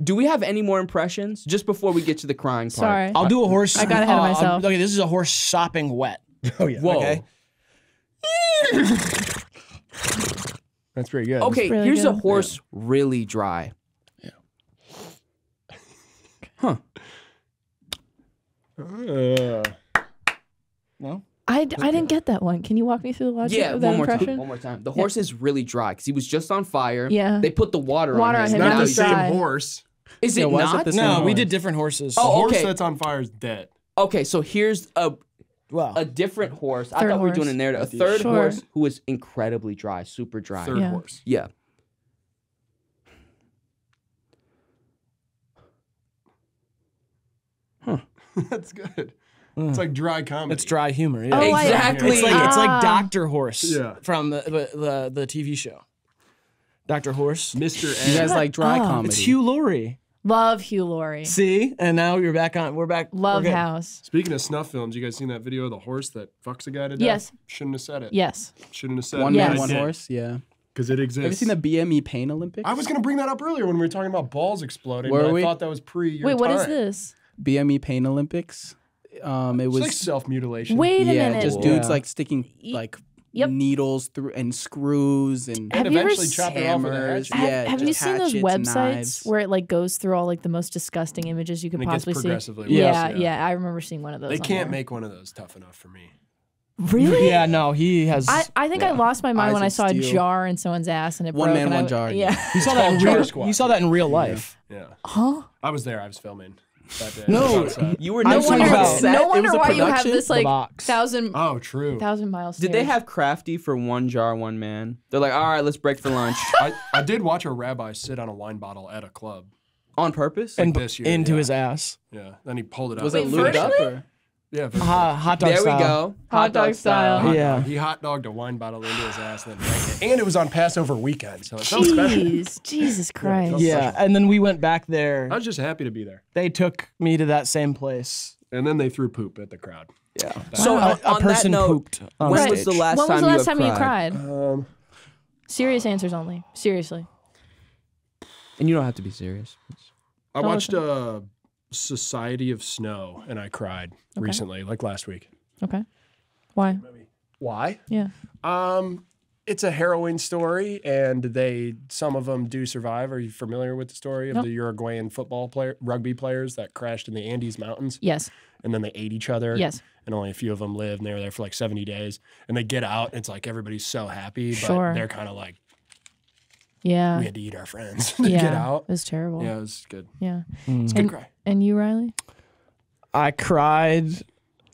Do we have any more impressions just before we get to the crying part? Sorry. I'll do a horse. I got ahead of uh, myself. Okay, this is a horse sopping wet. Oh yeah. Whoa. Okay. That's pretty good. Okay, really here's a good. horse really dry. Uh, No. I, d- I didn't get that one. Can you walk me through the logic Yeah, of that one more impression? time. One more time. The horse is really dry because he was just on fire. Yeah. They put the water, Water on on him. him, and not now the he's he's- same dry. horse. Is Yeah, it why is it not? the same No, horse? we did different horses. A Oh, horse okay. that's on fire is dead. Okay, so here's a Wow. a different horse. I Third thought we were doing a narrative. A third Sure. horse who was incredibly dry, super dry. Third Yeah. horse. Yeah. (laughs) That's good. It's like dry comedy. It's dry humor. Yeah. Oh, Exactly. It's like it's Ah. like Doctor Horse Yeah. from the, the the the TV show. Doctor Horse. Mr. You guys like dry up. comedy. It's Hugh Laurie. Love Hugh Laurie. See, and now you're back on. We're back. we're Love. House. Speaking of snuff films, you guys seen that video of the horse that fucks a guy to death? Yes. Shouldn't have said it. Yes. Shouldn't have said One it. Yes. man, one horse. Yeah. Because it exists. Have you seen the BME Pain Olympics? I was going to bring that up earlier when we were talking about balls exploding. Were but we? I thought that was pre your Wait, what is this? BME Pain Olympics. Um, it It's was like self mutilation. Wait a yeah, minute. just dudes Yeah. like sticking like Yep. needles through and screws and Have And you ever eventually s- chop it off with a hammers. hatchet. Have, Yeah, have you just seen those hatchets, websites knives. where it like goes through all like the most disgusting images you could And it gets possibly see? progressively worse, Yeah, yeah. yeah, I remember seeing one of those. They on can't there. make one of those tough enough for me. really. Yeah, no, he has. I, I think I lost my mind Eyes when I of saw a steel. jar in someone's ass and it One broke. man, and one I, jar, Yeah. he saw (laughs) that in Jar real. Squad. He saw that in real life. Yeah. huh? I was there. I was filming that day. No. I was on set. You were I'm No wonder. about- No wonder why you have this like box. thousand Oh, true. thousand miles. Did they have crafty for one jar, one man? They're like, all right, let's break for lunch (laughs) I, I did watch a rabbi sit on a wine bottle at a club. on purpose. and this year, into yeah. his ass. Yeah. Then he pulled it out. was it lubed up or? Yeah. very Ha, hot dog style. there we go. Hot dog style. Hot Yeah. dog. He hot dogged a wine bottle into his ass and then drank it. And it was on Passover weekend, so it felt special. Jeez, Jesus (laughs) Christ. Yeah, and then we went back there. I was just happy to be there. They took me to that same place. And then they threw poop at the crowd. Yeah. So a, a on person that note, pooped. On when stage. was the last When time was the last you have time you cried? cried? Um, Serious answers only. Seriously. And you don't have to be serious. I watched uh, Society of Snow and I cried recently, like last week. Okay. Why? Why? Yeah. Um, it's a harrowing story, and they some of them do survive. Are you familiar with the story of Nope. the Uruguayan football player, rugby players that crashed in the Andes Mountains, Yes. and then they ate each other? Yes. And only a few of them lived, and they were there for like seventy days. And they get out, and it's like everybody's so happy, but Sure. they're kind of like, Yeah. we had to eat our friends (laughs) to yeah. get out. It was terrible. Yeah, it was good. Yeah. It's a good And, cry. and you, Riley? I cried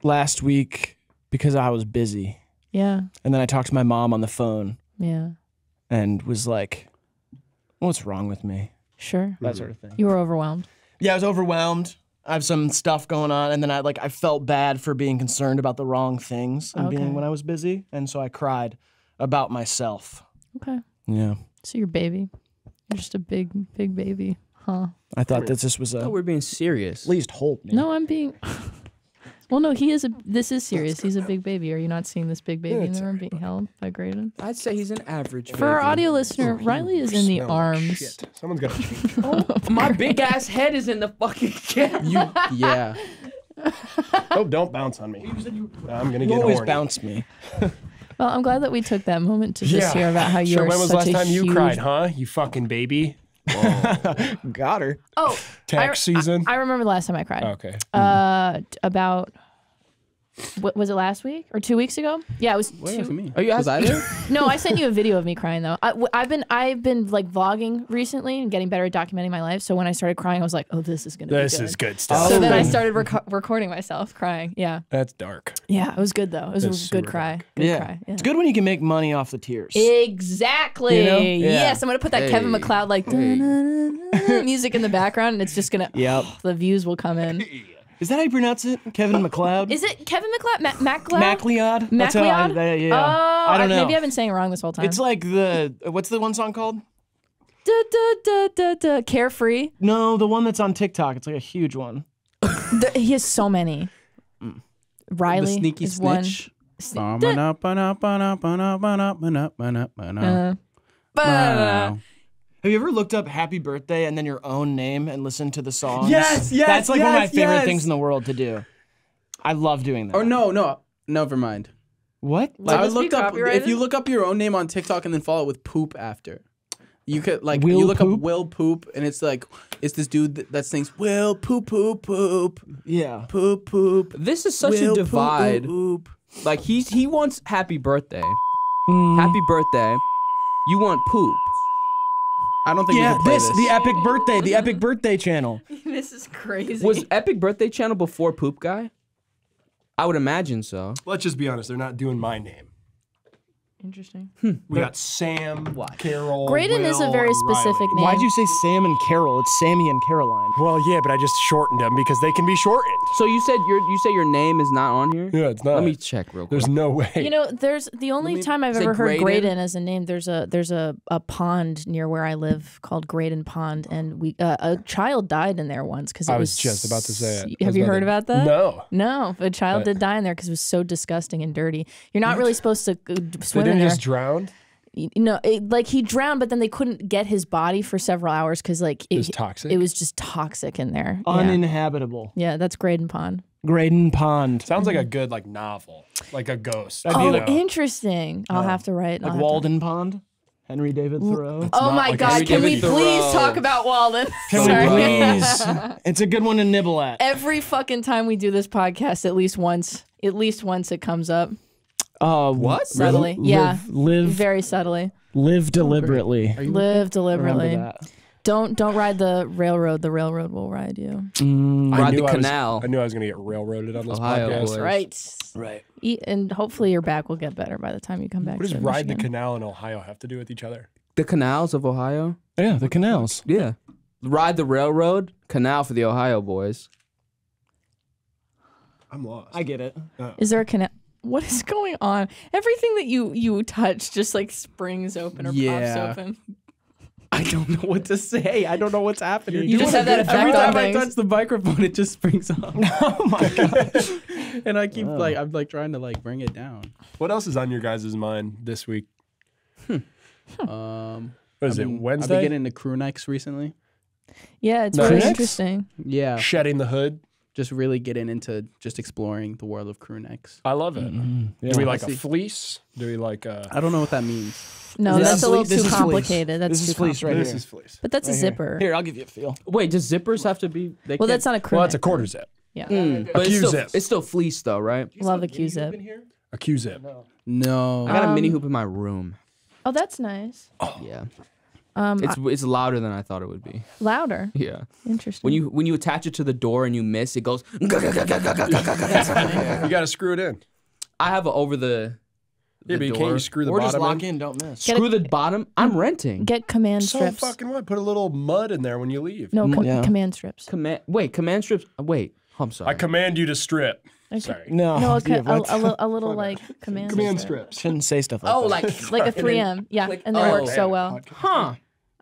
last week because I was busy. Yeah. And then I talked to my mom on the phone Yeah. and was like, what's wrong with me? Sure. That sort of thing. You were overwhelmed. Yeah, I was overwhelmed. I have some stuff going on, and then I like I felt bad for being concerned about the wrong things and Okay. being when I was busy, and so I cried about myself. Okay. Yeah, So you're baby. You're just a big, big baby. Huh? I thought that this was a Oh, we're being serious. at least hold me. No, I'm being. (laughs) well, no, he is a. This is serious. He's a big baby. Are you not seeing this big baby in it's the room being held by Graydon? I'd say he's an average. For our audio listener, oh, Riley is in the arms. Shit. Someone's got to change. (laughs) Oh, my big ass head is in the fucking camera. You yeah. (laughs) oh, don't bounce on me. I'm gonna You get always horny. bounce me. Well, I'm glad that we took that moment to just hear about how you sure, are when was the such last a time you cried, huh? You fucking baby. (laughs) Got her. Oh, Tax season. I remember the last time I cried. okay. Uh, t- about. What was it last week or two weeks ago? Yeah, it was What two. was me? Are you was I asking- there? (laughs) No, I sent you a video of me crying though. I, have been I've been like vlogging recently and getting better at documenting my life. So when I started crying, I was like, oh, this is gonna This be good. is good stuff. So then I Oh. started reco- recording myself crying. Yeah, That's dark. yeah, it was good though. It was That's a good cry. Good yeah. cry. Yeah. it's good when you can make money off the tears. Exactly. You know? Yeah. Yes, I'm gonna put that Kevin Hey. McLeod like Hey. (laughs) music in the background, and it's just gonna. Yep. The views will come in. (laughs) Is that how you pronounce it? Kevin McLeod. Is it Kevin McLeod? Ma- MacLeod? MacLeod? That's how I- MacLeod? that- yeah. Oh, I don't know. Maybe I've been saying it wrong this whole time. It's like the what's the one song called? da, da, da, da, da. Carefree. No, the one that's on TikTok. It's like a huge one. (laughs) The- he has so many. Mm. Riley the sneaky is one. Sne- Uh, Wow. Have you ever looked up "Happy Birthday" and then your own name and listened to the songs? Yes, yes, That's like one of my favorite yes. things in the world to do. I love doing that. Or no, no, never mind. What? I looked up if you look up your own name on TikTok and then follow it with poop after. You could like Will you look Poop? up Will Poop and it's like it's this dude that, that sings Will Poop Poop Poop Yeah. Poop Poop. This is such Will a Poop, divide. Poop. Like he's he wants happy birthday. Mm. Happy birthday. You want poop. I don't think Yeah, we can play this, this. the epic birthday, the epic birthday channel. (laughs) this is crazy. Was Epic Birthday Channel before Poop Guy? I would imagine so. Let's just be honest. They're not doing my name. Interesting. We got Sam, Carol. Graydon is a very specific Riley. name. Why'd you say Sam and Carol? It's Sammy and Caroline. Well, yeah, but I just shortened them because they can be shortened. So you said your you say your name is not on here? Yeah, it's not. Let me check real quick. There's no way. You know, there's the only me- time I've ever heard Graydon. Graydon as a name. There's a there's a, a pond near where I live called Graydon Pond, and we uh, a child died in there once because I was just about to say it. Have Has you heard about that? No. No, a child But- did die in there because it was so disgusting and dirty. You're not really supposed to uh, They swim in didn't there. just drowned. You know, it, like he drowned, but then they couldn't get his body for several hours because like It was toxic. It was just toxic in there. Uninhabitable. yeah, that's Graydon Pond. Graydon Pond. Sounds like a good like novel, like a ghost. That'd be Oh, like- interesting. I'll oh. have to write. I'll Like have to- Walden Pond. Henry David Thoreau. Oh my like God! Henry Can we David please talk about Walden? (laughs) Can Sorry. we please? (laughs) it's a good one to nibble at. Every fucking time we do this podcast, at least once, at least once it comes up Uh, What? subtly. Live, Yeah, live, very subtly. live deliberately. Live deliberately. Don't don't ride the railroad. The railroad will ride you. Mm, I Ride knew the I was- canal. I knew I was gonna get railroaded on this Ohio podcast. boy. Right. right. Eat, and hopefully your back will get better by the time you come back. What does to ride the canal in Ohio have to do with each other? The canals of Ohio? Yeah, the canals. Yeah. Ride the railroad, canal for the Ohio boys. I'm lost. I get it. Is there a canal? What is going on? Everything that you you touch just like springs open or Yeah. pops open. I don't know what to say. I don't know what's happening. You just have that Every effect on time I touch the microphone, it just springs up. (laughs) Oh my (laughs) god. and I keep like I'm like trying to like bring it down. What else is on your guys' mind this week? Um, What is I've it? been- I've been getting into crew necks recently. Yeah, it's Nice. really interesting. Yeah, Shedding the hood. Just really getting into just exploring the world of crew necks. I love it. Yeah. Do we like a fleece? Do we like a? I don't know what that means. No, This that's a little fleece- this too complicated. That's This too is fleece right complicated. this is fleece. But that's a Right here. zipper. Here, I'll give you a feel. Wait, does zippers have to be? They Well, can't- that's not a crew. Well, that's a neck. quarter zip. Yeah, Mm, but A it's still, Q-zip. it's still fleece though, right? love a Q zip. A Q zip. No. I got a mini Um, hoop in my room. Oh, that's nice. Oh. Yeah, Um, it's it's louder than I thought it would be. louder. (laughs) Yeah, Interesting. when you when you attach it to the door and you miss, it goes. (laughs) You got to screw it in. I have a over the. Yeah, the but you door. can't you screw the Or just bottom lock in? in, don't miss. Get Screw the bottom. I'm renting. get command So strips. fucking what? Put a little mud in there when you leave. no, co- Yeah. command strips. Command. Wait, command strips. uh, Wait, I'm sorry. I command you to strip. Okay. Sorry. No, No, (laughs) a, yeah, a, a, a little like command. Command strip. strips. shouldn't say stuff like oh, that. like Like a 3M. Yeah, click- and they work oh. so well. huh?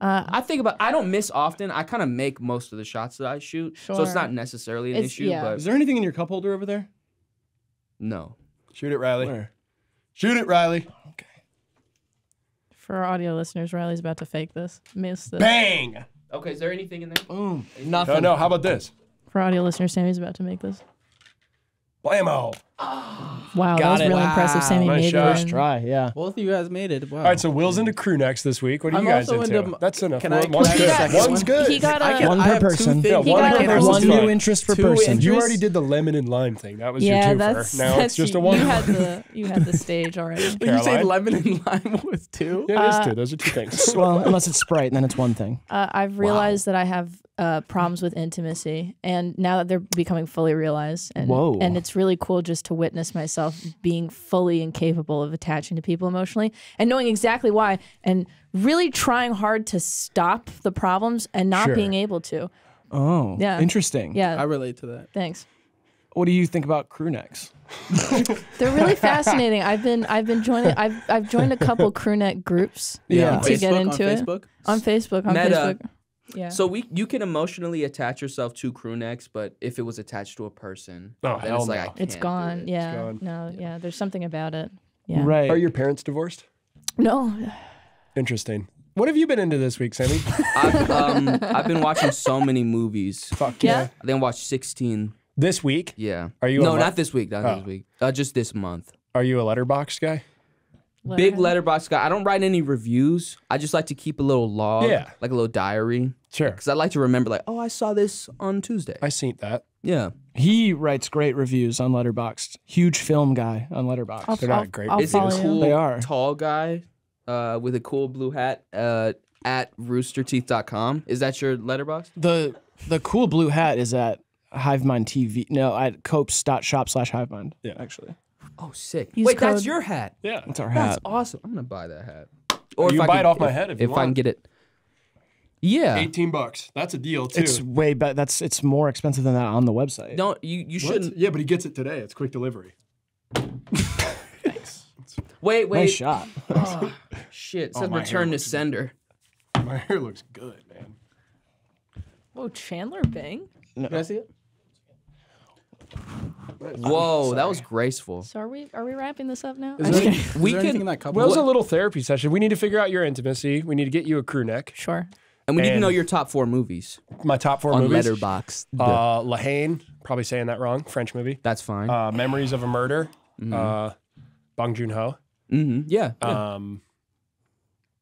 Uh, I think about. I don't miss often. I kind of make most of the shots that I shoot, so it's not necessarily an It's- issue. yeah. But Is there anything in your cup holder over there? no. Shoot it, Riley. Where? Shoot it, Riley. Okay. For our audio listeners, Riley's about to fake this. Miss this. Bang. Okay, is there anything in there? Boom. No, Nothing. no. How about this? For audio listeners, Sammy's about to make this. Blammo. Wow, that Got was it. really impressive. Sammy Nice made shot. First in- try, yeah. Both of you guys made it. Wow. All right, so Will's into crew necks this week. What are I'm you guys also into? into- That's enough. Can I- One's can I good. get One's one? good. He got I a. can, One I per have two person. things. Yeah, He one got per a- person's One fine. new interest per Two person. interests. You already did the lemon and lime thing. That was yeah, your twofer. that's now that's it's just a one. You had the you had the stage already. (laughs) Did you say Caroline? lemon and lime was two? Yeah, it is Uh, two. Those are two things. well, unless it's Sprite, then it's one thing. Uh, I've realized that I have uh, problems with intimacy, and now that they're becoming fully realized, and Whoa. and it's really cool just to witness myself being fully incapable of attaching to people emotionally, and knowing exactly why, and really trying hard to stop the problems and not Sure. being able to. Oh, Yeah. interesting. Yeah, I relate to that. thanks. What do you think about crew necks? (laughs) They're really fascinating. I've been I've been joining I've I've joined a couple crew neck groups Yeah. to get Facebook, into on it Facebook? on Facebook on Meta. Facebook. Yeah. So we you can emotionally attach yourself to crew necks, but if it was attached to a person, Oh, then hell it's like no. I can't it's do gone. it. Yeah. gone. No. Yeah. There's something about it. Yeah. Right. Are your parents divorced? No. Interesting. What have you been into this week, Sammy? I've, um, I've been watching so many movies. Fuck Yeah. I think I watched 16. This week, Yeah. Are you No, mo- not this week. Not Oh. this week. Uh, just this month. are you a Letterboxd guy? Big Letterboxd guy. I don't write any reviews. I just like to keep a little log, Yeah. like a little diary, Sure. because I like to remember, like, oh, I saw this on Tuesday. I seen that. yeah, He writes great reviews on Letterboxd. Huge film guy on Letterboxd. I'll, They're not I'll, great. I'll is it follow cool? They are. Tall guy, uh, with a cool blue hat. Uh, at roosterteeth.com. Is that your Letterboxd? The the cool blue hat is at Hivemind TV. No, at copes.shop slash Hivemind. Yeah. actually. Oh, sick. Use Wait, that's your hat. Yeah. It's our That's hat. awesome. I'm gonna buy that hat. Or You can I buy it off my head if you if I can want. get it. Yeah. 18 bucks. That's a deal too. It's way better. That's it's more expensive than that on the website. Don't you? You What? shouldn't. Yeah, but he gets it today. It's quick delivery. (laughs) Wait, wait. Nice shot. (laughs) Oh, shit. It Oh, says my hair return to looks good. sender. My hair looks good, man. Oh, Chandler Bing. Can I see it? Whoa, that was graceful. So are we are we wrapping this up now? Is there, just any, is We there can- in that cup? Well, it was a little therapy session. We need to figure out your intimacy. We need to get you a crew neck. Sure. And we need to And- know your top four movies My top four on movies. Letterboxd. Uh, La Haine, probably saying that wrong. French movie. That's fine. Uh, Memories of a Murder. Uh, Bong Joon Ho. hmm Yeah. yeah. Um,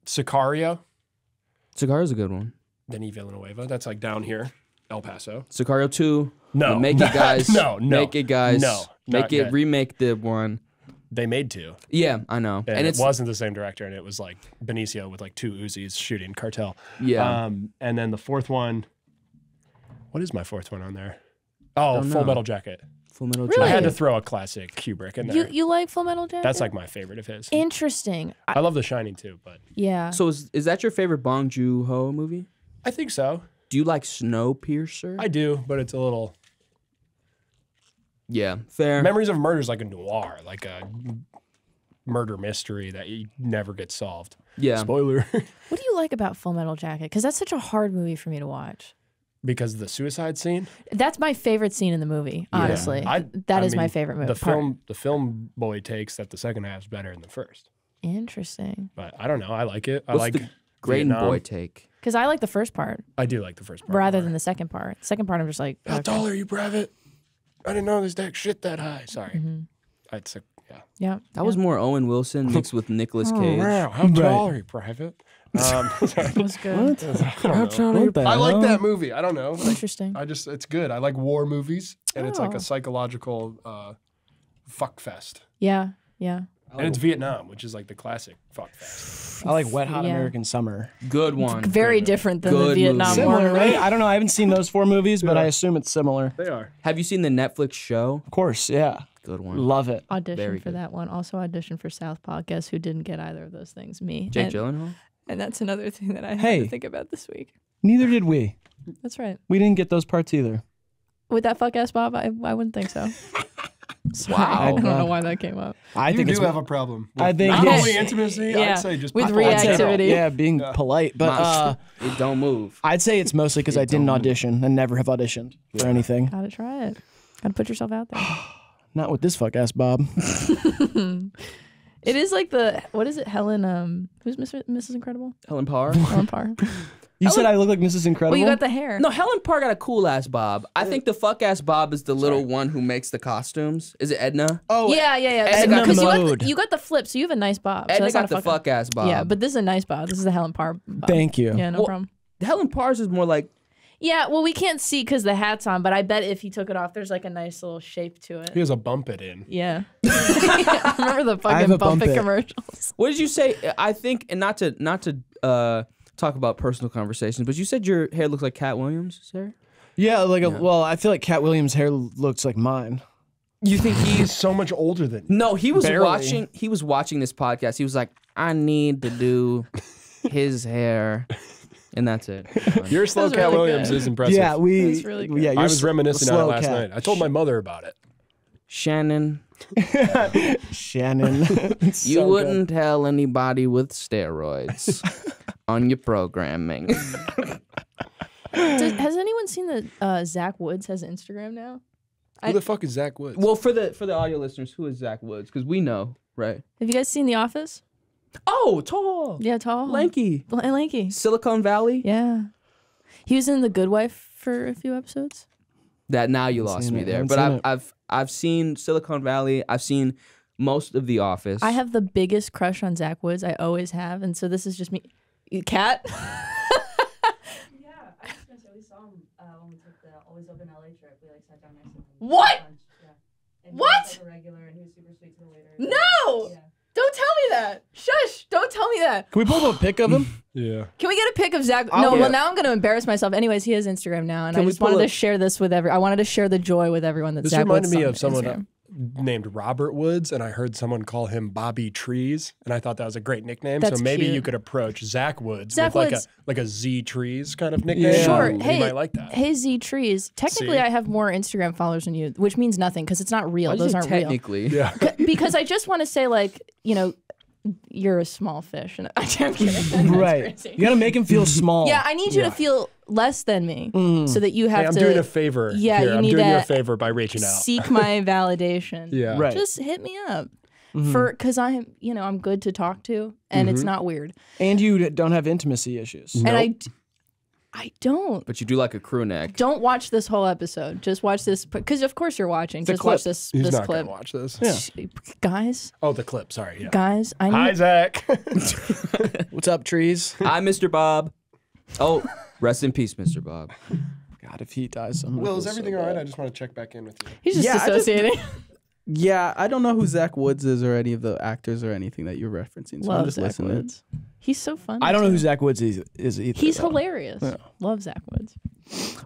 Sicario. Sicario is a good one. Denis Villanueva. That's like down here, El Paso. Sicario two. (laughs) No, make it, guys. No, no, make it, guys. No, make it. yet. Remake the one. They made two, Yeah, I know. and, And, it wasn't the same director, and it was like Benicio with like two Uzis shooting Cartel. yeah. Um, and then the fourth one. What is my fourth one on there? Oh, Full know. Metal Jacket. Full Metal Really? I had to throw a classic Kubrick in You there. you like Full Metal Jacket? That's like my favorite of his. interesting. I, I love The Shining too, but yeah. So is is that your favorite Bong Joon Ho movie? I think so. Do you like Snowpiercer? I do, but it's a little. Yeah, fair. Memories of Murder is like a noir, like a murder mystery that you never gets solved. yeah. Spoiler. (laughs) what do you like about Full Metal Jacket? Because that's such a hard movie for me to watch. because of the suicide scene. That's my favorite scene in the movie. Honestly, I- that I is my favorite movie. The film, the film boy takes that the second half is better than the first. Interesting. But I don't know. I like it. I What's like the Graydon Vietnam. boy take? Because I like the first part I do like the first part rather more. than the second part. The second part, I'm just like, How tall are you, Private? I didn't know this deck shit that high. Sorry. Mm-hmm. I'd say, yeah. yeah. That was more Owen Wilson mixed with Nicolas Cage. Oh, Wow, how (laughs) tall are you, Private? (laughs) Um. (laughs) That was good. I don't know. What I like that movie. I don't know. Interesting. I just, it's good. I like war movies, and it's like Oh. a psychological uh, fuck fest. Yeah. Yeah. And it's oh. Vietnam, which is like the classic fuck fest. I like Wet Hot Yeah. American Summer. Good one. Very different than the Good Vietnam movie. War. Similar, movie. right? I don't know. I haven't seen those four movies, but Yeah. I assume it's similar. They are. Have you seen the Netflix show? Of course, yeah. Good one. Love it. Audition Very for good. that one. Also audition for Southpaw. Guess who didn't get either of those things? Me. Jake and, Gyllenhaal. and that's another thing that I had Hey. to think about this week. Neither did we. That's right. We didn't get those parts either. With that fuck ass Bob, I, I wouldn't think so. (laughs) (laughs) Sorry, Wow. I don't know why that came up. I you think do it's have a problem. I think not only intimacy, Yeah. I'd say just With people in general. reactivity. yeah, being Yeah. polite, but uh, it don't move. I'd say it's mostly because I didn't audition and never have auditioned for anything. Gotta try it. Gotta put yourself out there. (sighs) Not with this fuck ass Bob. (laughs) (laughs) it is like the what is it? Helen um who's Miss, Mrs. Incredible? Helen Parr. Helen Parr. You said I look like Mrs. Incredible. well, you got the hair. no, Helen Parr got a cool ass Bob. I think the fuck ass Bob is the little one who makes the costumes. Is it Edna? oh, yeah, yeah, yeah. Edna Because you got Mode. the, you got the flip, so you have a nice bob. so Edna that's not got a the fuck ass Bob. Yeah, but this is a nice bob. This is the Helen Parr. Bob. Thank you. Yeah, no Well- problem. Helen Parr's is more like Yeah, well, we can't see because the hat's on, but I bet if he took it off, there's like a nice little shape to it. He has a bump it in. Yeah. (laughs) (laughs) Remember the have fucking a bump bump it it. commercials? What did you say? I think, and not to not to uh, talk about personal conversations, but you said your hair looks like Katt Williams' hair. Yeah, like uh, a, well, I feel like Katt Williams' hair looks like mine. You think He's he's? so much older than No, he was Barely. watching. He was watching this podcast. He was like, "I need to do his hair," and that's it. (laughs) Your slow Katt really Williams good. is impressive. Yeah, we. That's really good. Yeah, I you're was reminiscing on it last cat. night. I told my mother about it. Shannon, (laughs) Shannon. (laughs) You so wouldn't tell anybody with steroids on your programming. (laughs) Does, has anyone seen that uh, Zach Woods has Instagram now? Who I- the fuck is Zach Woods? well, for the for the audio listeners, who is Zach Woods? Because we know, right? Have you guys seen The Office? Oh, tall, Yeah, tall, lanky, L- lanky. Silicon Valley. Yeah, he was in The Good Wife for a few episodes. That now you lost me it, there, but I've it. I've I've seen Silicon Valley. I've seen most of The Office. I have the biggest crush on Zach Woods. I always have, and so this is just me. Cat. (laughs) Yeah, I was gonna say we saw him uh, when we took the Always Open LA trip. We like sat down next to him. and What? lunch, Yeah. And he What? was, like, a regular, and he was super sweet to the waiter. No! Yeah. Don't tell me that. Shush! Don't tell me that. Can we pull up a pic of him? (laughs) yeah. Can we get a pic of Zach? I'll no, get- well now I'm going to embarrass myself. Anyways, he has Instagram now, and Can I just pull wanted to share this with every. I wanted to share the joy with everyone that This Zach reminded Woods me on of someone. Instagram. named Robert Woods, and I heard someone call him Bobby Trees, and I thought that was a great nickname. That's so maybe cute. you could approach Zach Woods Zach with like Woods. a like a Z Trees kind of nickname. Yeah. Sure. Um, and Hey, he might like that. Hey Z Trees. Technically, See? I have more Instagram followers than you, which means nothing because it's not real. Those aren't real. technically. Yeah. (laughs) Because I just want to say, like, you know, you're a small fish, (laughs) and I'm kidding. (laughs) Right. crazy. You gotta make him feel small. Yeah, I need you to feel less than me, mm. so that you have Hey, I'm to doing a favor. Yeah, here. you I'm need doing you a favor by reaching out. seek my (laughs) validation. Yeah. Right. Just hit me up mm-hmm. for because I'm, you know, I'm good to talk to, and it's mm-hmm. not weird. And you don't have intimacy issues. And I, d- I don't. But you do like a crew neck. Don't watch this whole episode. Just watch this because, of course, you're watching. a Just clip. watch this He's this not clip. gonna watch this. Yeah. Guys, Oh, the clip. Sorry. Yeah. guys, I need. Hi, Zach. (laughs) (laughs) What's up, trees? Hi, Mr. Bob. Oh, rest in peace, Mr. Bob. (laughs) God, if he dies, I'm Will, is feel so everything all right? I just want to check back in with you. He's just Yeah, I just- associating. (laughs) Yeah, I don't know who Zach Woods is or any of the actors or anything that you're referencing. So I'm Love just Zach listening. Woods. He's so funny. I don't know who Zach Woods is, is either. He's though. hilarious. Love Zach Woods.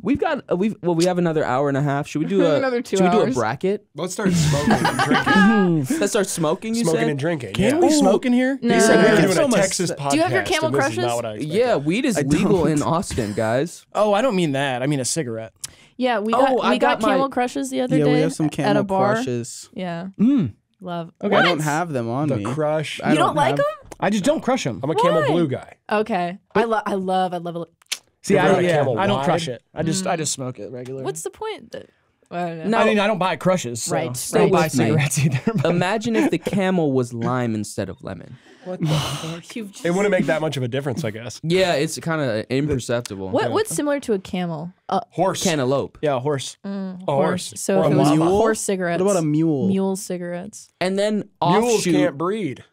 We've got uh, we've well we have another hour and a half. Should we do a (laughs) Another two should we do a hours. bracket? Let's start smoking and drinking. (laughs) Let's start smoking. You smoking said? and drinking. Can yeah. we smoke in here? No. He said we were doing a Texas podcast. Do you have your camel and this is crushes? not what I expected. Yeah, weed is legal in Austin, guys. Oh, I don't mean that. I mean a cigarette. Yeah, we Oh, got we I got, got my- camel crushes the other Yeah, day we have some at a camel bar. crushes. Yeah, Mm. love. I What? don't have them on The me. crush. I You don't, like have- them? I just don't crush them. I'm a camel Why? blue guy. Okay, I love. I love. I love. It. See, I, had yeah, I don't Wide? crush it. I just I mm. just smoke it regularly. What's the point? That, I don't know. No. I mean, I don't buy crushes. So Right, I stay don't buy with me. cigarettes (laughs) either. but- Imagine if the camel was lime instead of lemon. What the fuck? You've It wouldn't make that much of a difference, I guess. Yeah, it's kind of imperceptible. What what's similar to a camel? A Horse. Cantaloupe. yeah, a horse. Mm, a horse. So Or if a it was llama. horse cigarettes. What about a mule? mule cigarettes? And then Mules can't breed.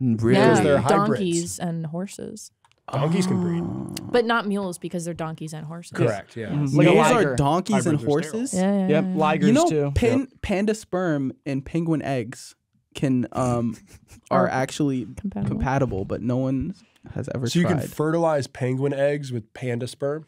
Really? Yeah, they're hybrids. donkeys and horses, Donkeys can breed. but not mules because they're donkeys and horses. Correct. Yeah. Like a Mules are donkeys and Hybrids are sterile. horses. Yeah, yeah, Yep, yeah. ligers You know, too. pan, panda sperm and penguin eggs can um (laughs) are Are actually compatible. compatible, but no one has ever So you tried. can fertilize penguin eggs with panda sperm?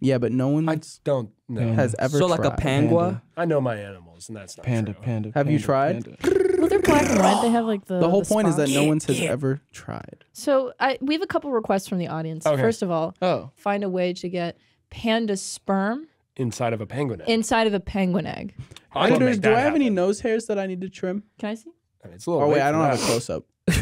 yeah, but no one I don't know. has ever So like a tried. pangua. I know my animals, and that's not Panda, true. panda. Have you panda, tried? panda. Well, they're black and white. They have like the The whole point is that no one has ever tried. So I we have a couple requests from the audience. Okay. First of all, Oh, find a way to get panda sperm Inside of a penguin egg. inside of a penguin egg. I can make do that I have any happen. nose hairs that I need to trim? Can I see? I mean, It's a little Oh wait, I don't have a close up. (laughs)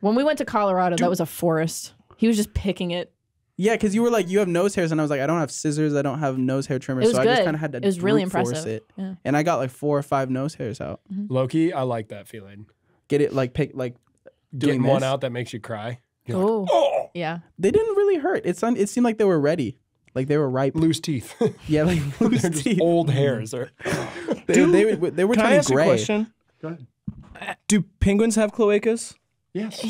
When we went to Colorado, that was a forest. He was just picking it. Yeah, because you were like, you have nose hairs, and I was like, I don't have scissors, I don't have nose hair trimmer, It was so I just good. kind of had to. It was really brute force impressive. It. Yeah. And I got like four or five nose hairs out. Mm-hmm. Loki, I like that feeling. Get it like pick like doing Getting one this. out that makes you cry. You're like, Oh, oh, yeah. They didn't really hurt. It's un- it seemed like they were ready, like they were ripe. loose teeth. (laughs) Yeah, like (laughs) loose They're just teeth. old hairs. Or, (laughs) They, they, were- they were can I turning ask gray. a question? Go ahead. Do penguins have cloacas? yes.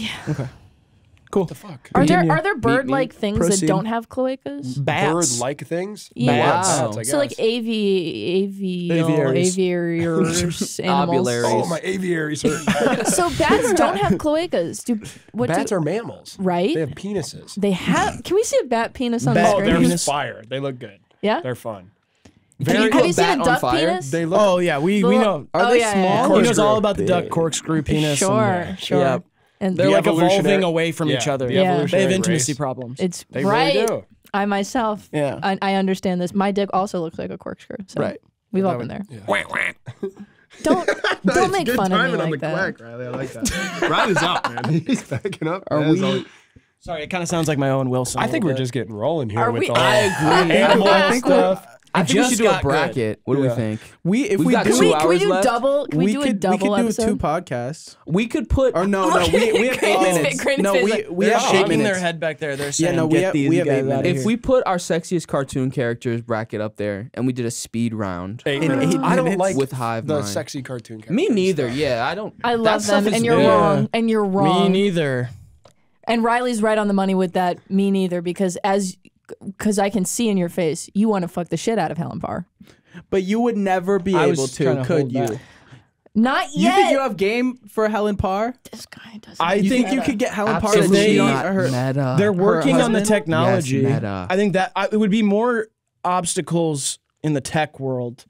Cool. What the fuck? Are there are there bird like things Proceed. that don't have cloacas? Bats. Bird-like things? Yeah. Wow. Bats, I So like guess. avi avial Aviaries. (laughs) aviaries animals. Ovularies. Oh, my aviaries hurt. (laughs) So bats don't have cloacas. Do what? Bats do, are mammals. right. They have penises. They have. Can we see a bat penis on Bat the Oh, they're screen? fire. They look good. Yeah. They're fun. Have you, Very- have you seen a duck fire? penis? They look. Oh yeah, we we know. Are Oh, they yeah, small? yeah. He knows all about the duck corkscrew penis. Sure, and, sure. Yeah. And They're The like evolving away from each other. the Yeah. They have intimacy race. problems. it's They right. really do. I myself, Yeah. I, I understand this. My dick also looks like a corkscrew. So Right. We've all (laughs) (laughs) That been there. would- yeah. Don't don't make fun of me like that. Riley. I like that. (laughs) Riley's up, man. He's backing up. Are As we- always. Sorry, it kind of sounds like my own Wilson. I think we're bit. just getting rolling here Are with we- the whole I agree. animal I think stuff. I think we just should do a got good. bracket. What do we think? We if We've we got do Can two we, can we do left? double? Can we, do a could double we could episode? do two podcasts. We could put. Or no, (laughs) no, we, we have eight minutes. fa- No, we we They're have shaking minutes. their head back there. They're saying, no, we "Get have- these we have guys eight out of minutes. if here." we put our sexiest cartoon characters bracket up there and we did a speed round Eight In minutes. eight I don't like with Hive the Mind. sexy cartoon characters. Me neither. Yeah, I don't. I love them, and you're wrong. And you're wrong. Me neither. And Riley's right on the money with that. Me neither, because as because I can see in your face, you want to fuck the shit out of Helen Parr. But you would never be I was able trying to, to could hold you? back. Not You yet. think you have game for Helen Parr? this guy doesn't. I You think think you could get Helen Parr to Absolutely cheat on not. her? Meta. they're working on the husband? technology. Yes, meta. I think that I, it would be more obstacles in the tech world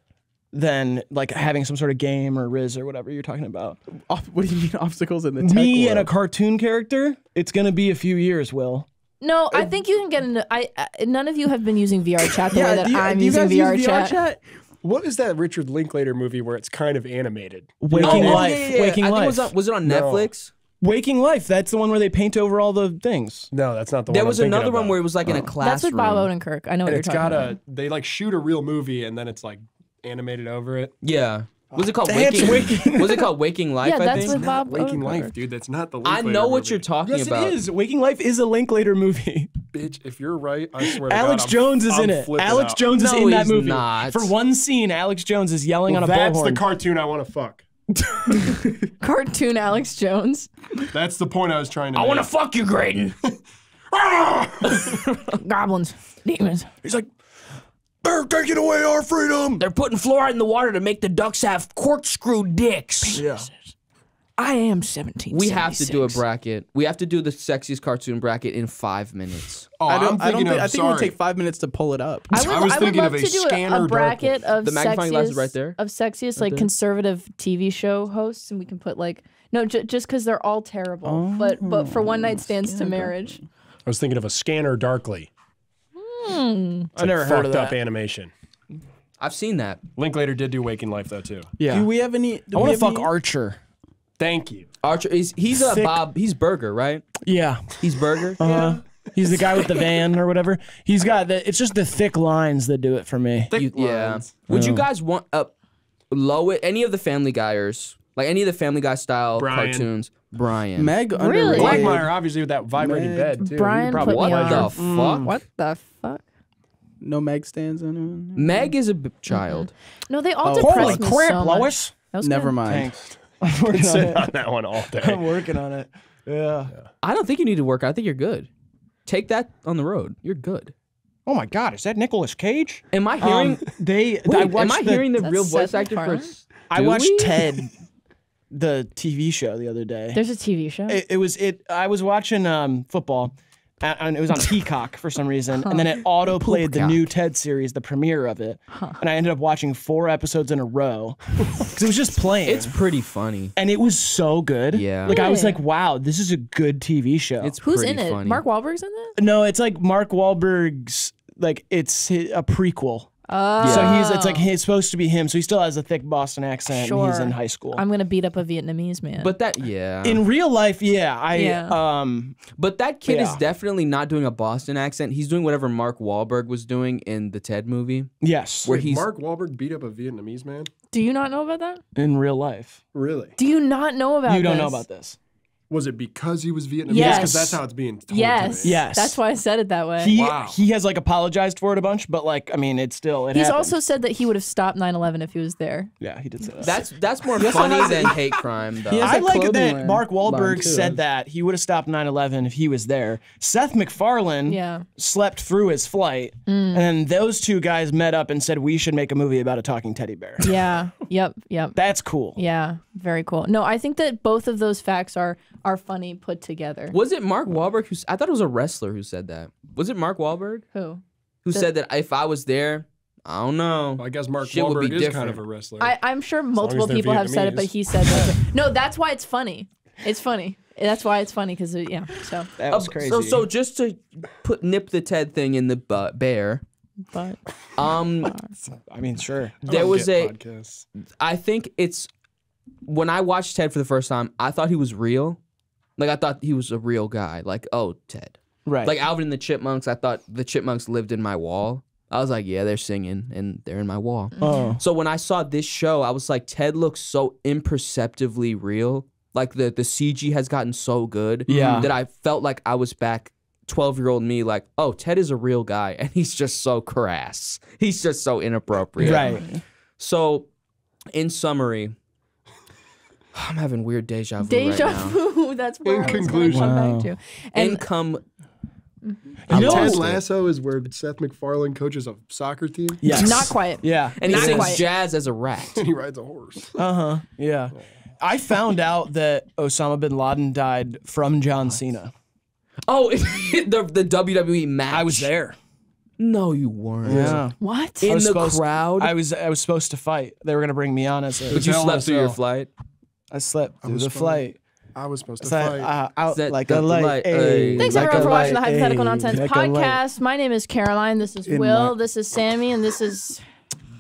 than like having some sort of game or Riz or whatever you're talking about. Ob- what do you mean (laughs) obstacles in the tech world? Me and a world? cartoon character, it's gonna be a few years, Will. No, I think you can get into. I, I none of you have been using VR chat the way that you, I'm do you using guys VR, use chat. What is that Richard Linklater movie where it's kind of animated? Waking Oh, Life. yeah, yeah, yeah. Waking I think Life. it was on, was it on No. Netflix? Waking Life. That's the one where they paint over all the things. No, that's not the There one. There was I'm thinking another one where it was like in a classroom. That's classroom. with Bob Odenkirk. I know what and you're it's talking got about. a they like shoot a real movie and then it's like animated over it. Yeah. Was it called That's Waking? (laughs) Waking- was it called Waking Life? yeah, I that's think. with Bob Waking Odenkirk. Life, dude. That's not the. I Linklater know what movie. you're talking Yes, about. it is. Waking Life is a Linklater movie. Bitch, if you're right, I swear. to Alex God, I'm- Jones is I'm in it. flipping Alex out. Jones is No, in that he's movie. not. For one scene, Alex Jones is yelling Well, on a that's the bullhorn. cartoon I want to fuck. (laughs) Cartoon Alex Jones. That's the point I was trying to. I want to fuck you, Graydon. (laughs) Ah! Goblins. Demons. He's like, they're taking away our freedom. They're putting fluoride in the water to make the ducks have corkscrew dicks. Yeah. I am 17. We have to do a bracket. We have to do the sexiest cartoon bracket in five minutes. Oh, I I'm don't. I don't. Think, of. I think it would take five minutes to pull it up. I would, I was would thinking love of a to do scanner a, a bracket of The magnifying glass is sexiest, right there. of sexiest like conservative TV show hosts, and we can put like no, j- just because they're all terrible, but but for one night stands to oh, marriage. I was thinking of a scanner darkly. I never heard of Fucked up that. animation. I've seen that. Linklater did do Waking Life though too. Yeah. Do we have any? Do I we want to have fuck any- Archer. Thank you. Archer, he's, he's a Thick- Bob. He's Burger, right? Yeah. He's Burger. Uh, he's the guy with the van or whatever. He's got the. It's just the thick lines that do it for me. You- yeah. Would you guys want a low it any of the Family Guyers, like any of the Family Guy style Brian. cartoons? Brian. Meg Really? underrated. Quagmire, obviously, with that vibrating Meg. bed too. Brian You probably put me what on. the Mm. fuck? What the fuck? No Meg stands on it. Meg is a b- child. No, they all Oh, depress Holy me crap, so much. Lois. That was Never good. mind. (laughs) I'm working on sit it. on that one all (laughs) day. I'm working on it. Yeah. I don't think you need to work. I think you're good. Take that on the road. You're good. Oh my God, is that Nicolas Cage? Am I hearing? Um, they. wait, I watched am I the, hearing the That's real Seth voice actor for? MacFarlane? I watched Dewey? Ted, (laughs) the TV show the other day. There's a TV show. It, it was it. I was watching um, football, and it was on (laughs) Peacock for some reason, and then it auto played the new Ted series, the premiere of it, and I ended up watching four episodes in a row (laughs) because it was just playing. It's pretty funny. and it was so good. Yeah. like I was like, wow, this is a good TV show. It's Who's pretty in it? funny. Mark Wahlberg's in it. no, it's like Mark Wahlberg's. Like it's a prequel. Oh. So he's it's like he's supposed to be him. So he still has a thick Boston accent. and He's in high school. I'm gonna beat up a Vietnamese man. But that yeah. in real life, yeah, I Yeah. um but that kid is definitely not doing a Boston accent. He's doing whatever Mark Wahlberg was doing in the Ted movie, yes, where Wait, he's Mark Wahlberg beat up a Vietnamese man. do you not know about that? in real life. Really? Do you not know about? you don't know about this. Was it because he was Vietnamese? Yes. Because that's how it's being told Yes. to me. Yes. That's why I said it that way. He Wow. he has like apologized for it a bunch, but like I mean, it's still it He's happened. also said that he would have stopped 9/11 if he was there. yeah he did say that. that's that's more funny than hate crime though. He has I a like that Mark Wahlberg said that he would have stopped 9/11 if he was there. Seth MacFarlane Yeah. slept through his flight, mm. and then those two guys met up and said we should make a movie about a talking teddy bear. (laughs) Yeah. yep. Yep. That's cool. Yeah. Very cool. No, I think that both of those facts are are funny put together. was it Mark Wahlberg who? I thought it was a wrestler who said that. Was it Mark Wahlberg Who? who The- said that if I was there, I don't know. Well, I guess Mark Shit would be Wahlberg is kind of a wrestler. I, I'm sure multiple they're people have said it, but he said that. no, that's why it's funny. It's funny. That's why it's funny because yeah. So, That was Uh, crazy. So so just to put nip the Ted thing in the bu- bear. but Um, I mean, sure. There was get a. podcasts. I think it's when I watched Ted for the first time, I thought he was real. Like I thought he was a real guy. Like oh Ted. Right. Like Alvin and the Chipmunks, I thought the Chipmunks lived in my wall. I was like, yeah, they're singing and they're in my wall. Mm-hmm. oh. So when I saw this show, I was like, Ted looks so imperceptibly real. Like the the CG has gotten so good Yeah. that I felt like I was back 12 year old me, like, oh, Ted is a real guy and he's just so crass. He's just so inappropriate. Right. So, in summary, I'm having weird deja vu deja right now. vu. (laughs) That's where In I was gonna conclusion. come Wow. back to. And Income. You Ted know, Lasso is where Seth MacFarlane coaches a soccer team. yes. not quite. Yeah. And he Not sings quite. jazz as a rat. And (laughs) he rides a horse. Uh huh. Yeah. I found out that Osama bin Laden died from John Cena. Oh, (laughs) the, the WWE match. I was there. No, you weren't. Yeah. What? In the supposed- crowd. I was I was supposed to fight. They were gonna bring me on as a. but you slept through your flight. I slept through was the fine. flight. I was supposed to So I- fight. uh, out Set like a light. light, ayy, ayy. Thanks like everyone a for watching the Hypothetical ayy, Nonsense like podcast. My name is Caroline. This is In Will. my- This is Sammy, and this is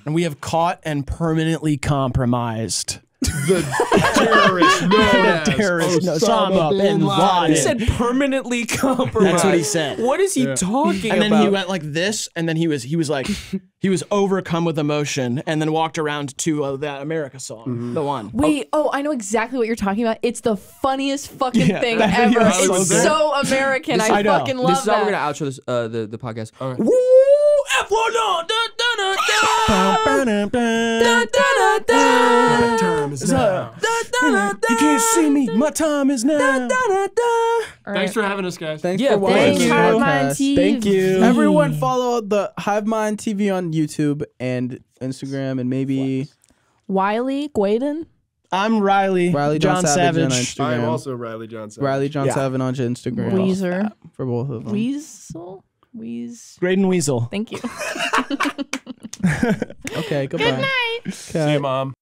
And we have caught and permanently compromised terrorist known as terrorist Osama Osama bin bin Laden. Laden. He said permanently (laughs) compromised. That's what he said. What is he talking about? And then about? he went like this, and then he was he was like he was overcome with emotion, and then walked around to uh, that America song, the one. Wait, oh, I know exactly what you're talking about. It's the funniest fucking Yeah, thing (laughs) ever. video is so It's so American. I, I fucking love this is how that. we're gonna outro this, uh, the the podcast. right. Woo! F one no, da, da, da, da, da, da, da, My time is now. da, da, da, You can't see me. My time is now. da, da, da. All Thanks for having us, guys. Thanks Yeah, for watching Thanks, the Hive podcast. Mind TV. Thank you. Everyone follow the Hive Mind TV on YouTube and Instagram and maybe Wiley Guaden. I'm Riley. Riley John, John Savage, on Savage. I am also Riley Johnson. Riley John Yeah. Savage on Instagram. Weezer. For both of them. Weasel. Weez. Graydon Weasel. Thank you. (laughs) (laughs) (laughs) Okay, goodbye. Good night. See you, mom.